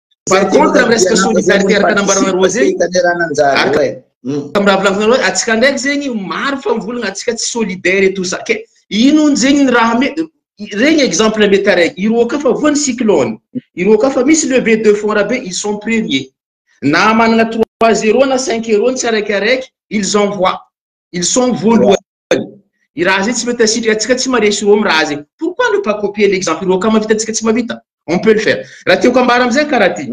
Par contre, amin'ny resaka solidarité araka nambarana roa zegny, araka miravilavina roa, atsika ndraiky zegny maro fa mivolagna atsika tsy solidaire et tout ça. Ke inony zegny ny raha mety regny exemple mety araiky. Ireo ka fa voan'ny cyclone, ireo ka fa misy levée de fonds rabe, ils sont premiers. Na managna trois zero na cinq zero ny tsiraikaraiky, ils envoient. Ils sont voalohany. Voalohany, i raha zay tsy mety asitrika antsika tsy maria sy Roma raha zay. Pourquoi ne pas copier l'exemple ireo ka mavita antsika tsy mavita? On peut le faire. Raha tiako ambara amzay karaha ty.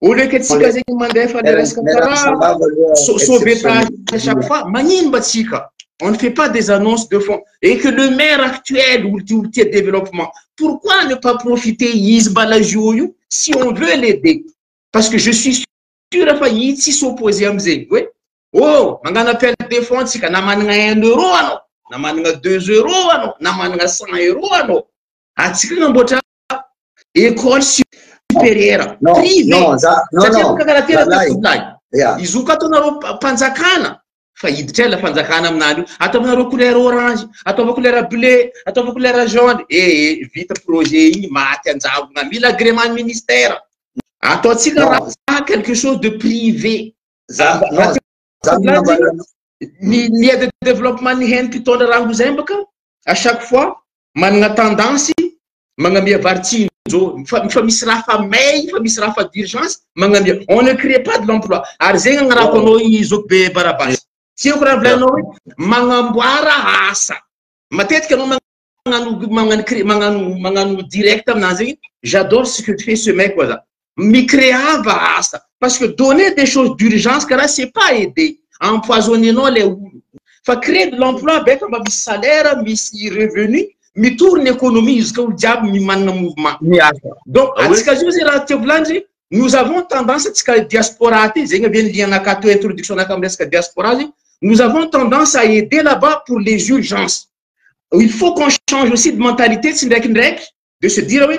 Au lieu que tsika zegny mandefa le resaka karaha sauvetage à chaque fois, magnimba tsika. On ne fait pas des annonces de fond et que le maire actuel olo ty olo tia développement. Pourquoi ne pas profiter izy mbala zio io si on veut l'aider? Parce que je suis. pur fa i tsy hisy opposé amzegny hoe oh mangala appel de fonds tsika na managna un euro anao na managna deux euro anao na managna cent euro anao atsika agnamboatra école supérieure privée satria bôka karaha ty raha tafiditry lahy izy io ka ataonareo mpanjakana fa hiditra ilay fanjakana aminareo io, ataonareo couleur orange, ataovy couleur bleu, ataovy couleur jaune, eh eh vita projet iny maty an-jambona, mila agrément ny ministère, ataontsika raha zah quelque chose de privé, zah ny aide de développement ny henoko hitondra rangozy aim-baka à chaque fois, manana tendance magnamia vary tsy injao fa fa misy raha fa may fa misy raha fa d'urgence magnamia on ne crée pas de l'emploi ary zegny agnarako anao i zoky be barabasy tsy haiko raha volaninao hoe magnamboara asa matetika anao magnano magnano cré magnano magnano direct aminazy zegny j'adore ce que tu fais ce mec quoi za mi-creava asa parce que donner des choses d'urgence karaha c'est pas aider empoisonner-nao ilay olona fa créer de l'emploi be fa mba misy salaire misy revenu mitory ny économie izy ka olo jiaby mi-manana mouvement donc atsika zao zay raha tiako volany zay nous avons tendance atsika diaspora aty zegny avy eo ny lien-naka teo introduction-naka amin'ny resaka diaspora zay nous avons tendance à aider là-bas pour les urgences il faut qu'on change aussi de mentalité tsindraikindraiky de se dire hoe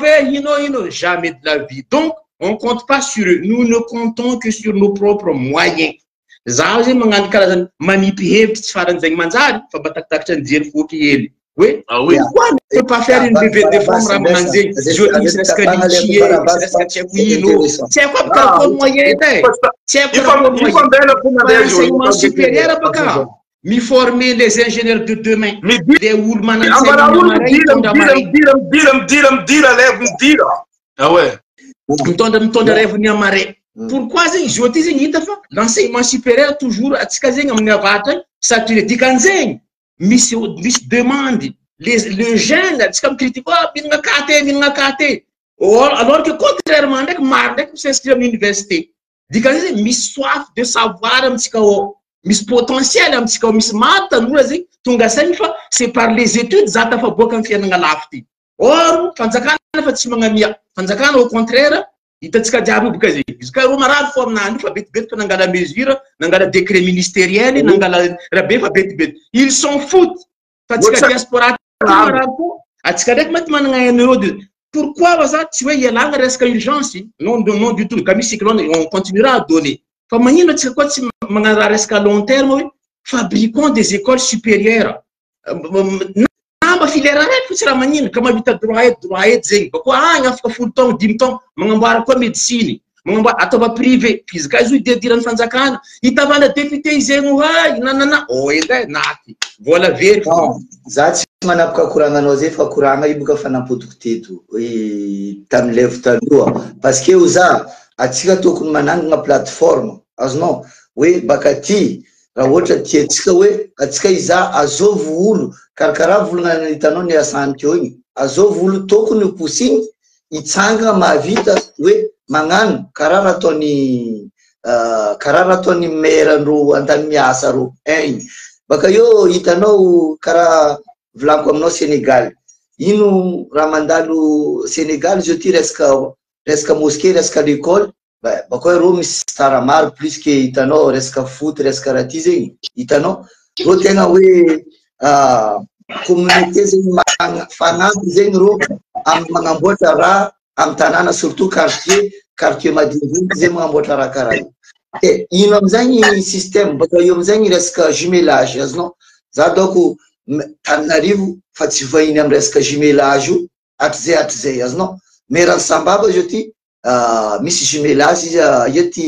Ve hino ino jamais de la vie donc on compte pas sur eux nous ne comptons que sur nos propres moyens zaho zay magnano karazany manipy hevitra tsy faran'izay manjary fa mba takitakitra ny jery fo kely hoe pourquoi ne peut pas faire une levée de fonds raha magnano zegny zio ty misy resaka lichie misy resaka tsy haiko ino tsy haiko aby karakôry moyen edy e tsy haiko karakôry moyen fa enseignement supérieur baka Mi-former les ingénieurs de demain. Midira. Dia olo manantsaina Ambarao ny midira, maray, mitondra midira, maray. midira, midira, midira, midira, lève, midira. Ah ouais. Mitondra mitondra rêve ny amare. Mm. Pourquoi zegny izy io aty zegny hita fa l'enseignement supérieur toujours atsika zegny amin'ny avahatra any saturé. Dikan'zegny misy misy demande les le jeune atsika mi-critique ah minagna cate minagna cate. Or alors que contrairement ndraiky maro ndraiky mi-s'inscrire amin'ny université. Dikan'izay zay misy soif de savoir amintsika ao, misy potentiel amintsika ao, misy maro tanora zay tonga sainy fa c'est par les études za tafaboaka amin'ny fiainana lafo ty. Or fanjakana efa tsy magnamia, fanjakana au contraire hitantsika jiaby io boka zay. Izy ka reo marary fo aminany io fa betibety fa nangala mesure, nangala décret ministériel, nangala rabe fa betibety. Ils s'en foutent! fa tsika diaspora ko atsika ndraiky mety managna un euro de pourquoi va za tsy hoe ialagna resaka urgence non de non du tout ka misy cyclone on continuera à donner fa magnino atsika koa tsy magnaraha resaka long terme hoe fabricant des écoles supérieures namba filière araiky fo tsy raha magnino ka mahavita droit edy droit edy zegny bakeo agny afaka folo taogno dimy taogno magnamboara koa medecine momba ataova privé izy kay zo idiadirany fanjakana hitavana député izegny ohay na na na oh edy e naty vola very non za tsy manapoka koragna anao zay fa koragna io boka fa nampodiko teto tamy levo taloha parce que o za atsika tokony manangana plateforme azonao hoe baka aty raha ohatra tiatsika hoe atsika iza azovy olo karakara volana hitanao ny asanty eo igny azovy olo tokony ho posigny hitsanga mahavita hoe magnano karaha raha ataony karaha raha ataony maire an'ireo antany miasa ireo ein baka eo hitanao karaha volaniko aminao Sénégal ino raha mandalo Sénégal zao ty resaka resaka mosquée resaka l'école Bah, bako hoe roa misy star maro plus que hitanao resaka foot, resaka raha ty zegny, hitanao. Rô tegna hoe ah, communauté zegny magna- fagnampy zegny rô amin'ny magnamboatra raha amin'ny tanàna surtout quartier, quartier madinidiniky zay magnamboatra raha karaha io. Dia ino amizay ny système, baka eo amizay ny resaka jumelage, azonao. Za donko m- Tananarivo fa tsy vahiny amin'ny resaka jumelage io, hatrizay hatrizay azonao meran'i sambaba izy eo ty misy jumelage izy aia ty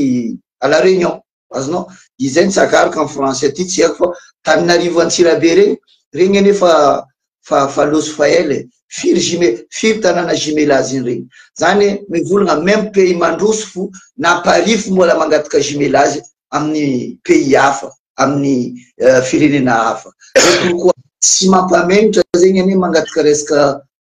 à la réunion azonao izay ny tsakaroka amin'ny français aty tsy haiko fa taninarivo antsirabe regny regny anie fa fa fa loso fa ela e firy jume firy tanàna jumelage iny regny zany mivolagna même pays mandroso fo na paris fo mbola mangataka jumelage amin'ny pays hafa amin'ny firenena hafa koa tsy mampamenitra zegny anie mangataka resaka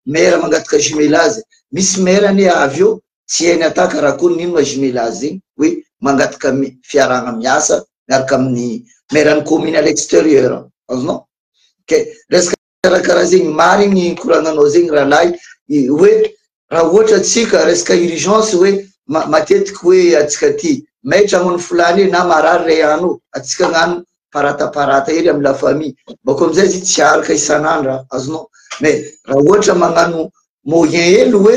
mera mangataka jumelage misy mera anie avy eo tsy hainy ata karakory nino ma jumelage zegny hoe mangataka fiarahana miasa miaraka amin'ny mera ny commune à l'extérieur azonao ke resaka karakara zegny marigny ny koragnanao zegny rahalahy hoe raha ohatra tsika resaka urgence hoe matetiky hoe atsika ty maitra agno ny folany na marary ray ano atsika agnano parata parata ery amy la famille bako amizay zy tsy araka isan'andra azonao mais raha ohatra magnano moyen hely hoe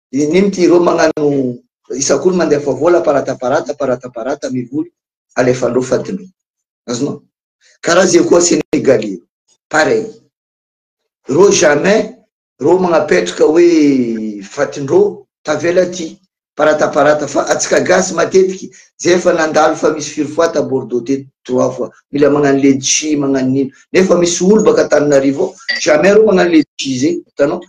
Inin ty reo magnano isakolo mandeha fa vola parata parata parata parata mivoly alefandreo fadiny. Azonao? Karaha zay koa Sénégalais pareil. Reo jamais reo magnapetraka hoe fatindreo tavela ty parata parata fa atsika gasy matetiky zay efa nandalo fa misy firy fois ta Bordeaux teto trois fois mila magnano letchi magnano ino nefa misy olo baka Antananarivo ao jamais reo magnano letchi zay hitanao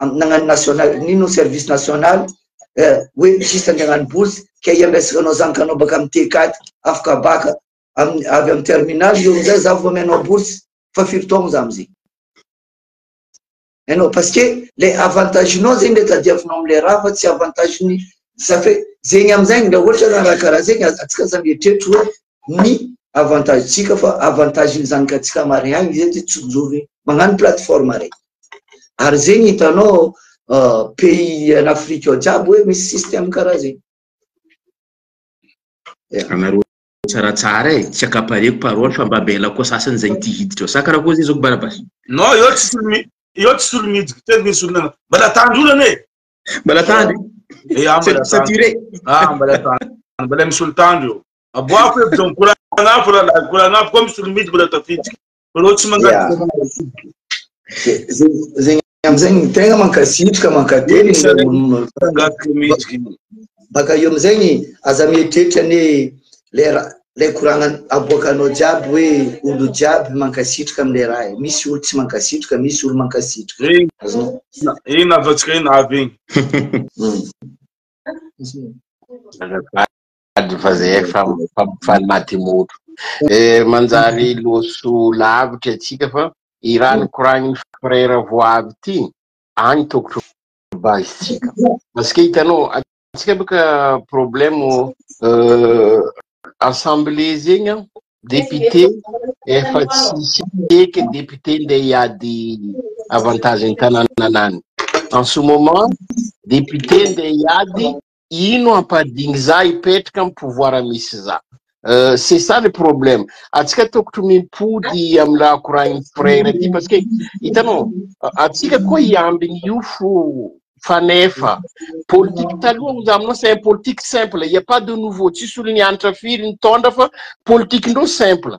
nagnano national nino service national eh, hoe sisa ny agnano bourse ka iambesaka anao zany kanao baka amin'ny tekady afaka baka avy amin'ny terminal eo amizay za vao mianao bourse fa firy taogno za amizay enao parce que le avantagenao zegny le tadiavinao amle raha fa tsy avantageny za fe zegny amizegny le ohatra raha raha karaha zegny atsika zany eritreritro hoe ny avantage tsika fa avantage ny zanakan tsika marihagny zay de tsinjovy magnano plateforme rey ary zegny hitanao pays en afrique ao jiaby hoe misy système karaha zegny anareo tsaratsara e tsy akapareko parole fa mba bela koa sasany zegny ty hiditra sa karaha koa zay zao barabas non eo tsy solo eo tsy solo midiko tena misy olona mbala tandry olana e mbala tandry e ambala tandry ah mbala tandry mbala misy olo tandry eo Aboako e bidon kolana kolana kolana koa misy limite mbola tafiditra. Ireo tsy mangataka mangatsiaka. Zegny amizay ny tegna mankasitraka mankateny baka eo amizay ny aza mieritreritra ny le le koragna aboakanao jiaby hoe olo jiaby mankasitraka amle raha e. misy olo tsy mankasitraka misy olo mankasitraka igny nataontsika igny avy igny Ady fa zay fampifanaty motro. Eh, manjary loso lavitra atsika fa irany mm. koragniny frera vo avy ty any tokotro base tsika. Parce que hitanao atsika boka problème euh, assemblée zegny an député efa tsisy eky député ndeha hiady avantage ny tanananany en ce moment député ndeha hiady Ino ampadigny za hipetraka am pouvoir misy za. C'est ça le problème, atsika tokotry mimpody am raha korahin frere ty parce que hitanao atsika koa hiambigny io fo fanefa politique taloha oza aminao c'est un politique simple il ya pas de nouveau tsisy olo nianatra firy nitondra fa politique ndreo simple.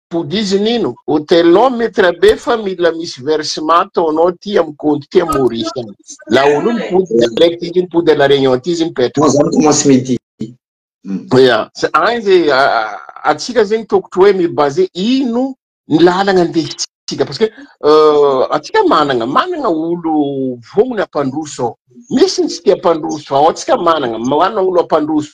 Tody izy nino, ho telonao metre be fa mila misy versement ataonao aty amin'ny compte aty amin'ny Maurice any. Laolo ny pody direct izy ny pody à la Réunion aty izy mipetraka. Moa zany commence midi. Ya, any ze atsika zegny tokotro hoe mi-base ino ny lalagna andehantsika parce que atsika managna, managna olo vognona mpandroso ao, misy ny tsy tia mpandroso fa ao atsika managna, managna olo mpandroso,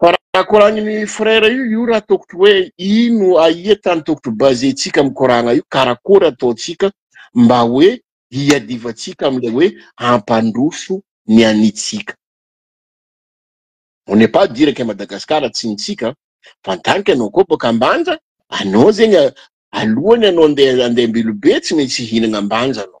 Par rapport an'ny frère io, io raha tokotro hoe ino ahia tany tokotro baser-tsika mikoragna io, karakôry ataontsika mba hoe hiadivantsika amle hoe hampandroso ny anitsika. On n'est pas dire que Madagascar tsy ny tsika an, fa en tant que anao koa boaka ambanja, anao zegny alohany anao andeha andeha am-bilobe tsy maintsy hihinagna ambanja anao.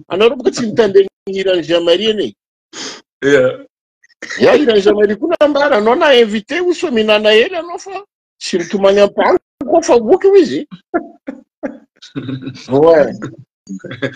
Anao rô boka tsy mitandre ny hiran'i Jean Marie anie. Ya hiran'i Jean Marie koa nambara anao na invité ho sao minana hely anao fa tsy mitomany ampano koa fa boky ho izy. Ouais.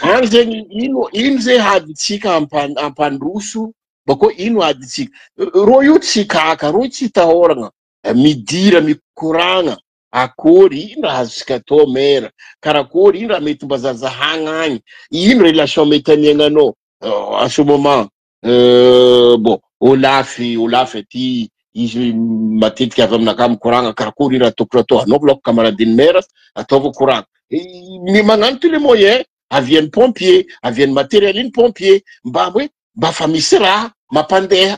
Any zegny ino ino zay hadintsika ampandroso bakô ino hadintsika. Rô io tsy kaka, rô io tsy tahôragna, midira mikoragna. Akory, ino raha azontsika atao maire? Karakory, ino raha mety mba zazahagna agny? Ino relation mety aniegnanao en ce moment? Bon, Olaf, Olaf aty izy matetika avy aminakà mikoragna, karakory, ino raha tokony atao? Anao v'lako camaradin'i maire, ataovy koragna. Ny magnano tous les moyens, avy an'ny pompier, avy an'ny matériel-n'ny pompier, mba hoe mba fa misy raha mampandeha.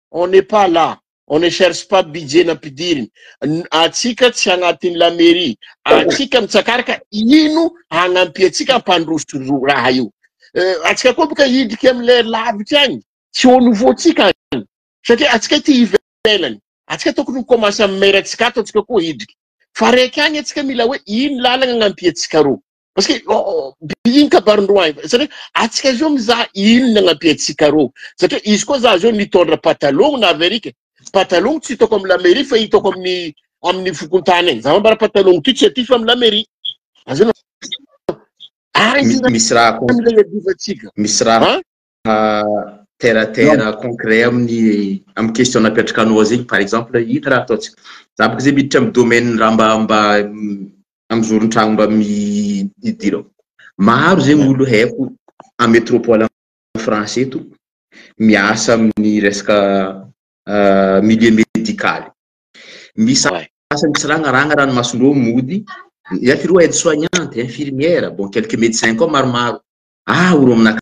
on n'est pas là, on ne cherche pas budget nampidiriny, antsika tsy agnatin'ny la mairie, antsika mitsakaraka ino hagnampi antsika hampandroso zo raha io. Euh, antsika koa boka hidriky amle lavitry agny, tsy au nouveau tsika agny, satria antsika ity ivelany, antsika tokony ho commence amin'ny maire antsika ato antsika koa hidriky, fa raiky agny antsika mila hoe ino lalagna agnampi antsika rô. Parce que oh, iny kabarin-dro any satria atsika azy eo mizaha inona anampiantsika reo satria izy koa za azy eo nitondra patalogno na avy arika patalogno tsy hitako amin'ny lamairie fa hitako amin'ny amin'ny fokontany any za mambara patalogno ty tsy aty fa amin'ny lamairie azy eo misy raha misy raha terre à terre concret amin'ny amin'ny question napetrakanao zegny par exemple ino raha ataontsika za bôka zay miditra amin'ny domaine raha mba mba amin'ny zoron-tragno mba midira ao maro zegny olo haiko a metropole en France eto miasa amin'ny resaka euh, milieu médical misy asa misy ragnaragna ranomasondreo mody ireto ireo aide soignante infirmière bon quelques médecins koa maromaro ah olo aminaka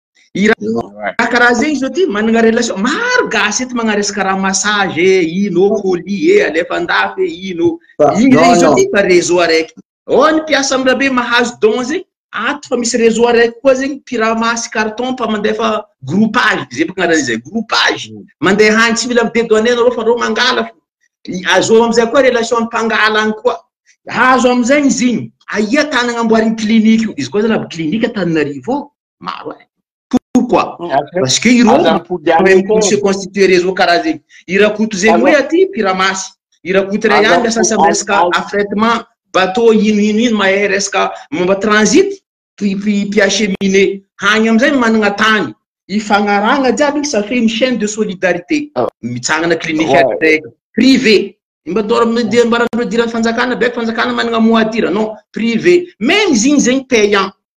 Ira karaha zegny zao ty managna relation maro gasy eto magna resaka raha massage e ino ô colis e alefa andafy e ino ô igny zegny zao ty fa réseau araiky ô ny mpiasa am rabe mahazo don zegny ato fa misy réseau araiky koa zegny pirama sy carton fa mandefa groupage zay bôka agnarany zay groupage mandeha any tsy mila mi dedouaner anareo fa reo mangala fô azo amizay koa relation am mpangala any koa azo amizay izy igny aia tany agnamboarigny clinique io izy koa zalahy clinique Antananarivo ô maro eh pourquoi parce que ireo se constituer réseau karaha zegny i rakoto zegny hoe aty piramasy i rakoto ray ihany miasasa am resaka affrètement bateau ino ino ino mahay resaka momba transit pi pi acheminer hagny amizay ny managna tany ifagnarahagna jiaby igny ça fait une chaîne de solidarité mitsangana clinique araiky privé mba dora dia mba raha midira fanjakana baiko fanjakana managna moadira non privé même izy igny zegny payant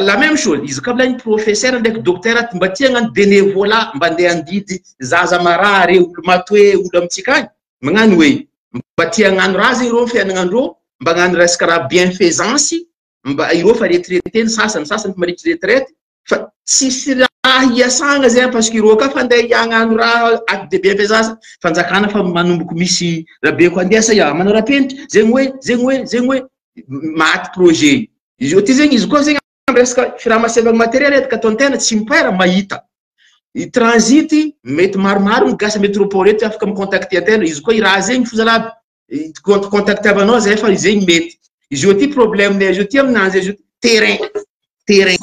La même chose, izy ka milay professeur ndraiky docteur ty mba tiagna ny benevola mba ndeha handidy zaza marary e, olo maty hoe olo amitsika agny, magnano hoe mba te hagnano raha zegny reo am fiainagnandreo, mba hagnano resaka raha bienfaisance, mba ireo efa retraite ny sasany, ny sasany efa maritry retraite, fa tsisy raha hiasagna zegny parce que ireo ka fa ndeha hagnano raha acte de bienfaisance, fanjakana fa manomboky misy raha be koa, andeha saia manarapenitry zegny hoe zegny hoe zegny hoe, maty projet io izy eo ty zegny izy koa zegny am resaka firahamaseana materiel eto ka ataon-tegna tsy mi-paire mahita i transit mety maromaro ny gasy metropole eto afaka mi-contacter an-tegna izy koa i raha zegny fo zalahy i compte contact avanao zay fa izegny mety izy eo ty problème-nay izy eo ty aminanjy izy eo ty terrain terrain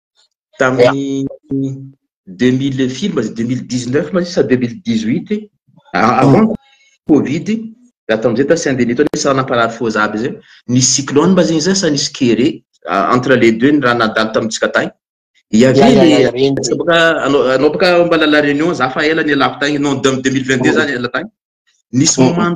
tamin'ny deux mille firy ma izy deux mille dix neuf ma izy sa deux mille dix huit avant covid raha tamin'izay ta Saint-Denis tao nisy raha namparary foza aby zay nisy cyclone ma zegny zay sa nisy kere entre les deux ny raha nadalo tamintsika tagny iavy le boka anao anao boka mbola la réunion za fa ela nialako tagny non deux mille vingt deux za niala tagny nisy moment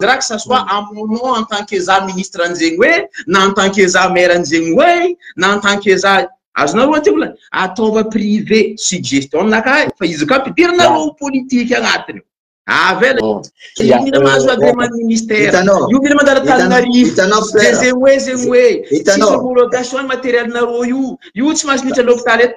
Faudra que ça soit à mon nom en tant que za ministre an'zegny hoe na en tant que za maire an'zegny hoe na en tant que za azonareo aty ola ataova privé suggestion aminakahy fa izy ka pidirinareo ho politique agnatiny avela io mila mahazo agrément ministère io mila mandala taninarivo de zegny hoe zegny hoe tsisy homologation matériel nareo io io tsy mahazo miditra l'hôpital eto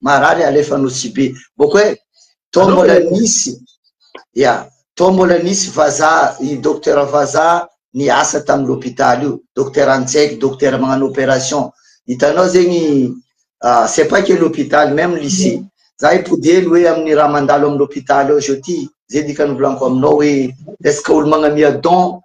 marary alefa no tsy be boko e to mbola nisy ya to mbola nisy vaza i docteur vaza ny asa tamin'ny lopitaly io docteur antsaiky docteur magnano opération hitanao zegny ah, c'est pas que lopitaly même lycée za ipodely hoe amin'ny raha mandalo amin'ny lopitaly ao zao ty zay dikany volanko aminao hoe est ce que olo magnamia don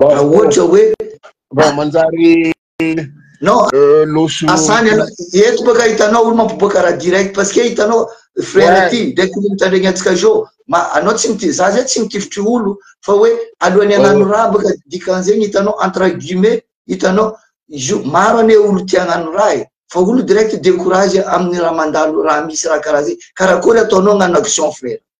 Raha ohatra hoe raha manjary non euh, loso asany ianao eto baka hitanao olo mampiboaka raha direct parce que hitanao frère aty dès que mitandregny antsika jo ma anao tsy miti za zay tsy mitifitry olo fa hoe alohan'ny hagnano raha baka dikan'zegny hitanao entre guillemets hitanao jo maro anie olo tia hagnano raha e fa olo direct décourage amin'ny raha mandalo raha misy raha karaha zegny karakôry ataonao hagnano action frère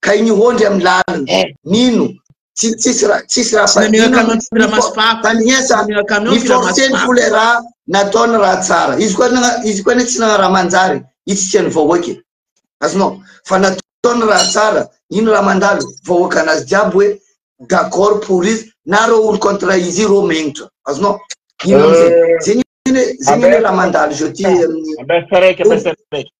ka iny hondry amin'ny laliny eh. nino tsisy rahafaninesa ny force ny folera nataony raha tsara izy koa izy koa ne tsy nanaraha manjary itsika ny vahoake azonao fa nataony raha tsara iny raha mandalo vahoaka anazy jiaby hoe d'accord pour izy na reo olo contre izy reo megnitra azonao ino amizay eh. zegny zegny raha mandalo zao ty amin'ny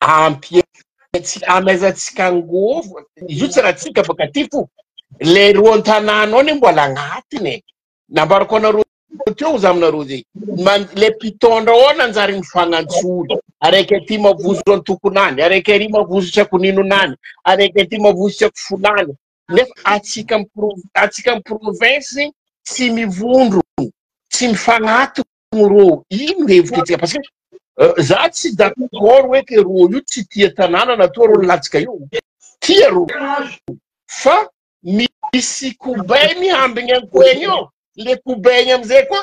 ampy amezantsika angovo izy io tsy raha tsika baka ty fo le roan-tanànao ne mbola agnatiny e nambarako anareo teo za aminareo zay le mpitondra ao nanjary mifagnantsory araiky aty mavozo antokonany araiky ary mavozo tsy ako ninonany araiky aty mavozo tsy ako folany nefa atsika atsika province tsy mivondro tsy mifagnatona rô ino hevitra etsika parce que euh, za tsy d'accord hoe ke rô io tsy tia tanàna na toa rô latsika io tia rô fa misy kobay mihambigny an koegny ao le kobay igny amizay koa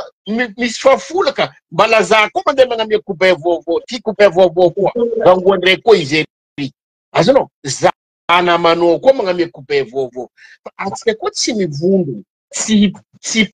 misy fafolaka mba lazà koa mandeha magnamia kobay vaovao ty kobay vaovao koa rangoa ndraiky koa izay azonao za ana manao koa magnamia kobay vaovao fa atsika koa tsy mivondro tsy tsy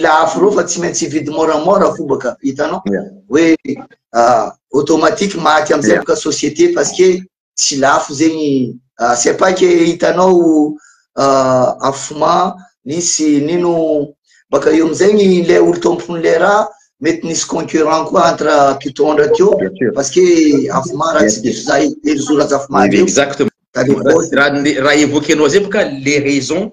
la afro fa tsy maintsy hividy moramora fo baka hitanao hoe ah, automatique maty amizay boka société parce que tsy lafo zegny ah, c'est pas que hitanao ah, afoma nisy nino baka eo amizegny le olo tompony le raha mety nisy concurrent koa entre mpitondra teo parce que afoma raha tsy diso zay erizora afoma teo raha évoquer-nao zay boka les raisons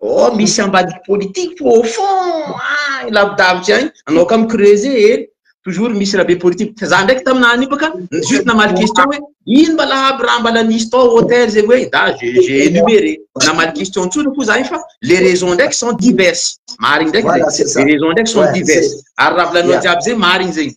Oh, misy ambadiky politique pour au fond. Ah, il a d'avance hein. Anao kam creuse eh. Toujours misy rabe politique. Za ndraiky tamina ani baka, juste namaly question hoe ino mba lahabo raha mba nisy tao hôtel zegny hoe da j'ai énuméré. Namaly question tsony fo za fa les raisons ndraiky sont diverses. Marigny ndraiky les raisons ndraiky sont diverses. Ary raha volagninao jiaby zegny marigny zegny.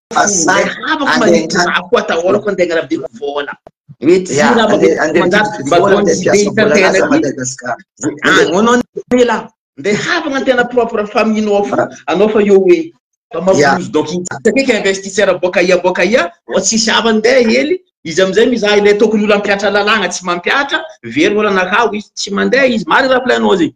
Izay havako manidina rako atahorako andeha agnarabeko vôla. Hoe tsy rava be manjary bagoany tsy be hitantegna aty. Agny anao andeha lahy. Andeha havagna ny tena propre famille-nao fô anao fa eo hoe mba mampiroso donc intsak'eky investisseur boaka aia boaka aia vao tsisy havany ndeha hely izy amizay mizaha ilay tokony olo hampihatra lalàgna tsy mampihatra, very ôlana akao izy, tsy mandeha izy, marigny raha filainao zegny.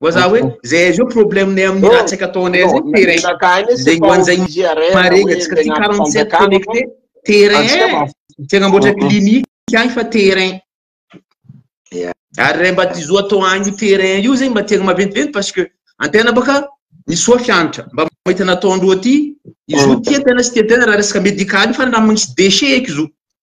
Waza hoe zay azy io problème ne amin'ny ratsy ka ataonay zay terrain. Zay ho an'izay marega tsika ty 47 connecté terrain. Tsy agnamboatra clinique agny fa terrain. Ary ray mba tizo atao agny io terrain io zegny mba tegna maventiventy parce que antegna baka ny soa fianatra mba mahita natao androa ty izy io tia antegna sy tia antegna raha resaka médical io fa raha manisy déchet eky izy io.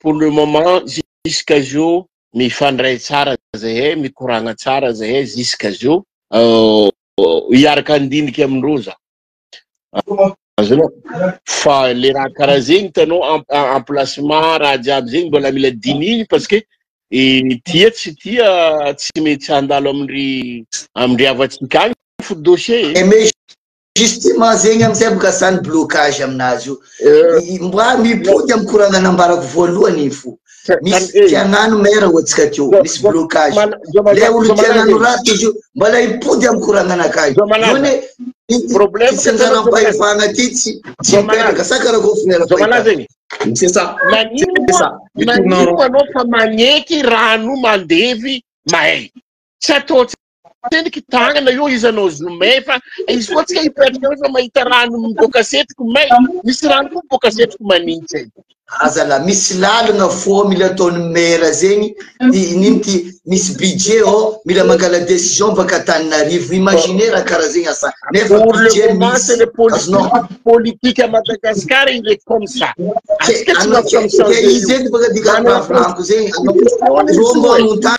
pour le moment jusqu'à jour mifandray tsara zahay mikoragna tsara zahay jusqu'à jour hiaraka handinika amin-dreo za azonao fa le raha karaha zegny tanao emplacement raha jiaby zegny mbola mila dinihigny parce que tia tsy tia tsy mety handalo amin-dry amin-dry havantsika agny fo dossier e Justement zegny amizay boka zany blocage aminazy io. Eh. Mba mipody am koragna nambarako voalohany iny fo. Misy eh. tiagnano mère ohatsika teo, misy blocage. Le olo tiagnano raha toujours mbala hipody am koragna anakay. None problème tsy anjaram pahefagna ty tsy tsy mipetraka sa karakory finera pahefagna. C'est ça. Nagnino moa nagnino anao fa magneky raha anao mandevy mahay. Tsy ataontsika Teny kitangana io izy anao zomay fa izy koa tsy hiperika fa mahita rano miboaka setriko may misy rano koa miboaka setriko manintsy e. Aza la misy lalana foa mila ataony maire zegny ty inino ty misy budget ô mila mangala décision baka Antananarivo imaginer raha karaha zegny asa nefa budget misy azonao politique à Madagascar il est comme ça Asika tsy mahatsam-sazy izy zegny baka dikany mahafinariko zegny anao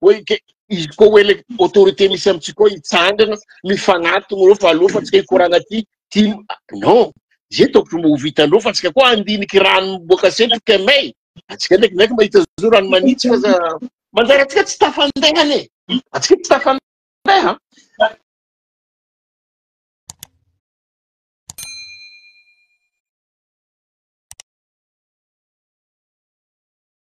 hoe ke izy koa hoe le autorité misy amintsika koa hitsandrana mifanatona hoe fa alofantsika hikorana aty tim non zay tokony mo vita alofantsika koa andiniky rano miboaka setroka may atsika ndraiky ndraiky mahita zao rano manitsy fa za manjary atsika tsy tafandehana e atsika tsy tafandeha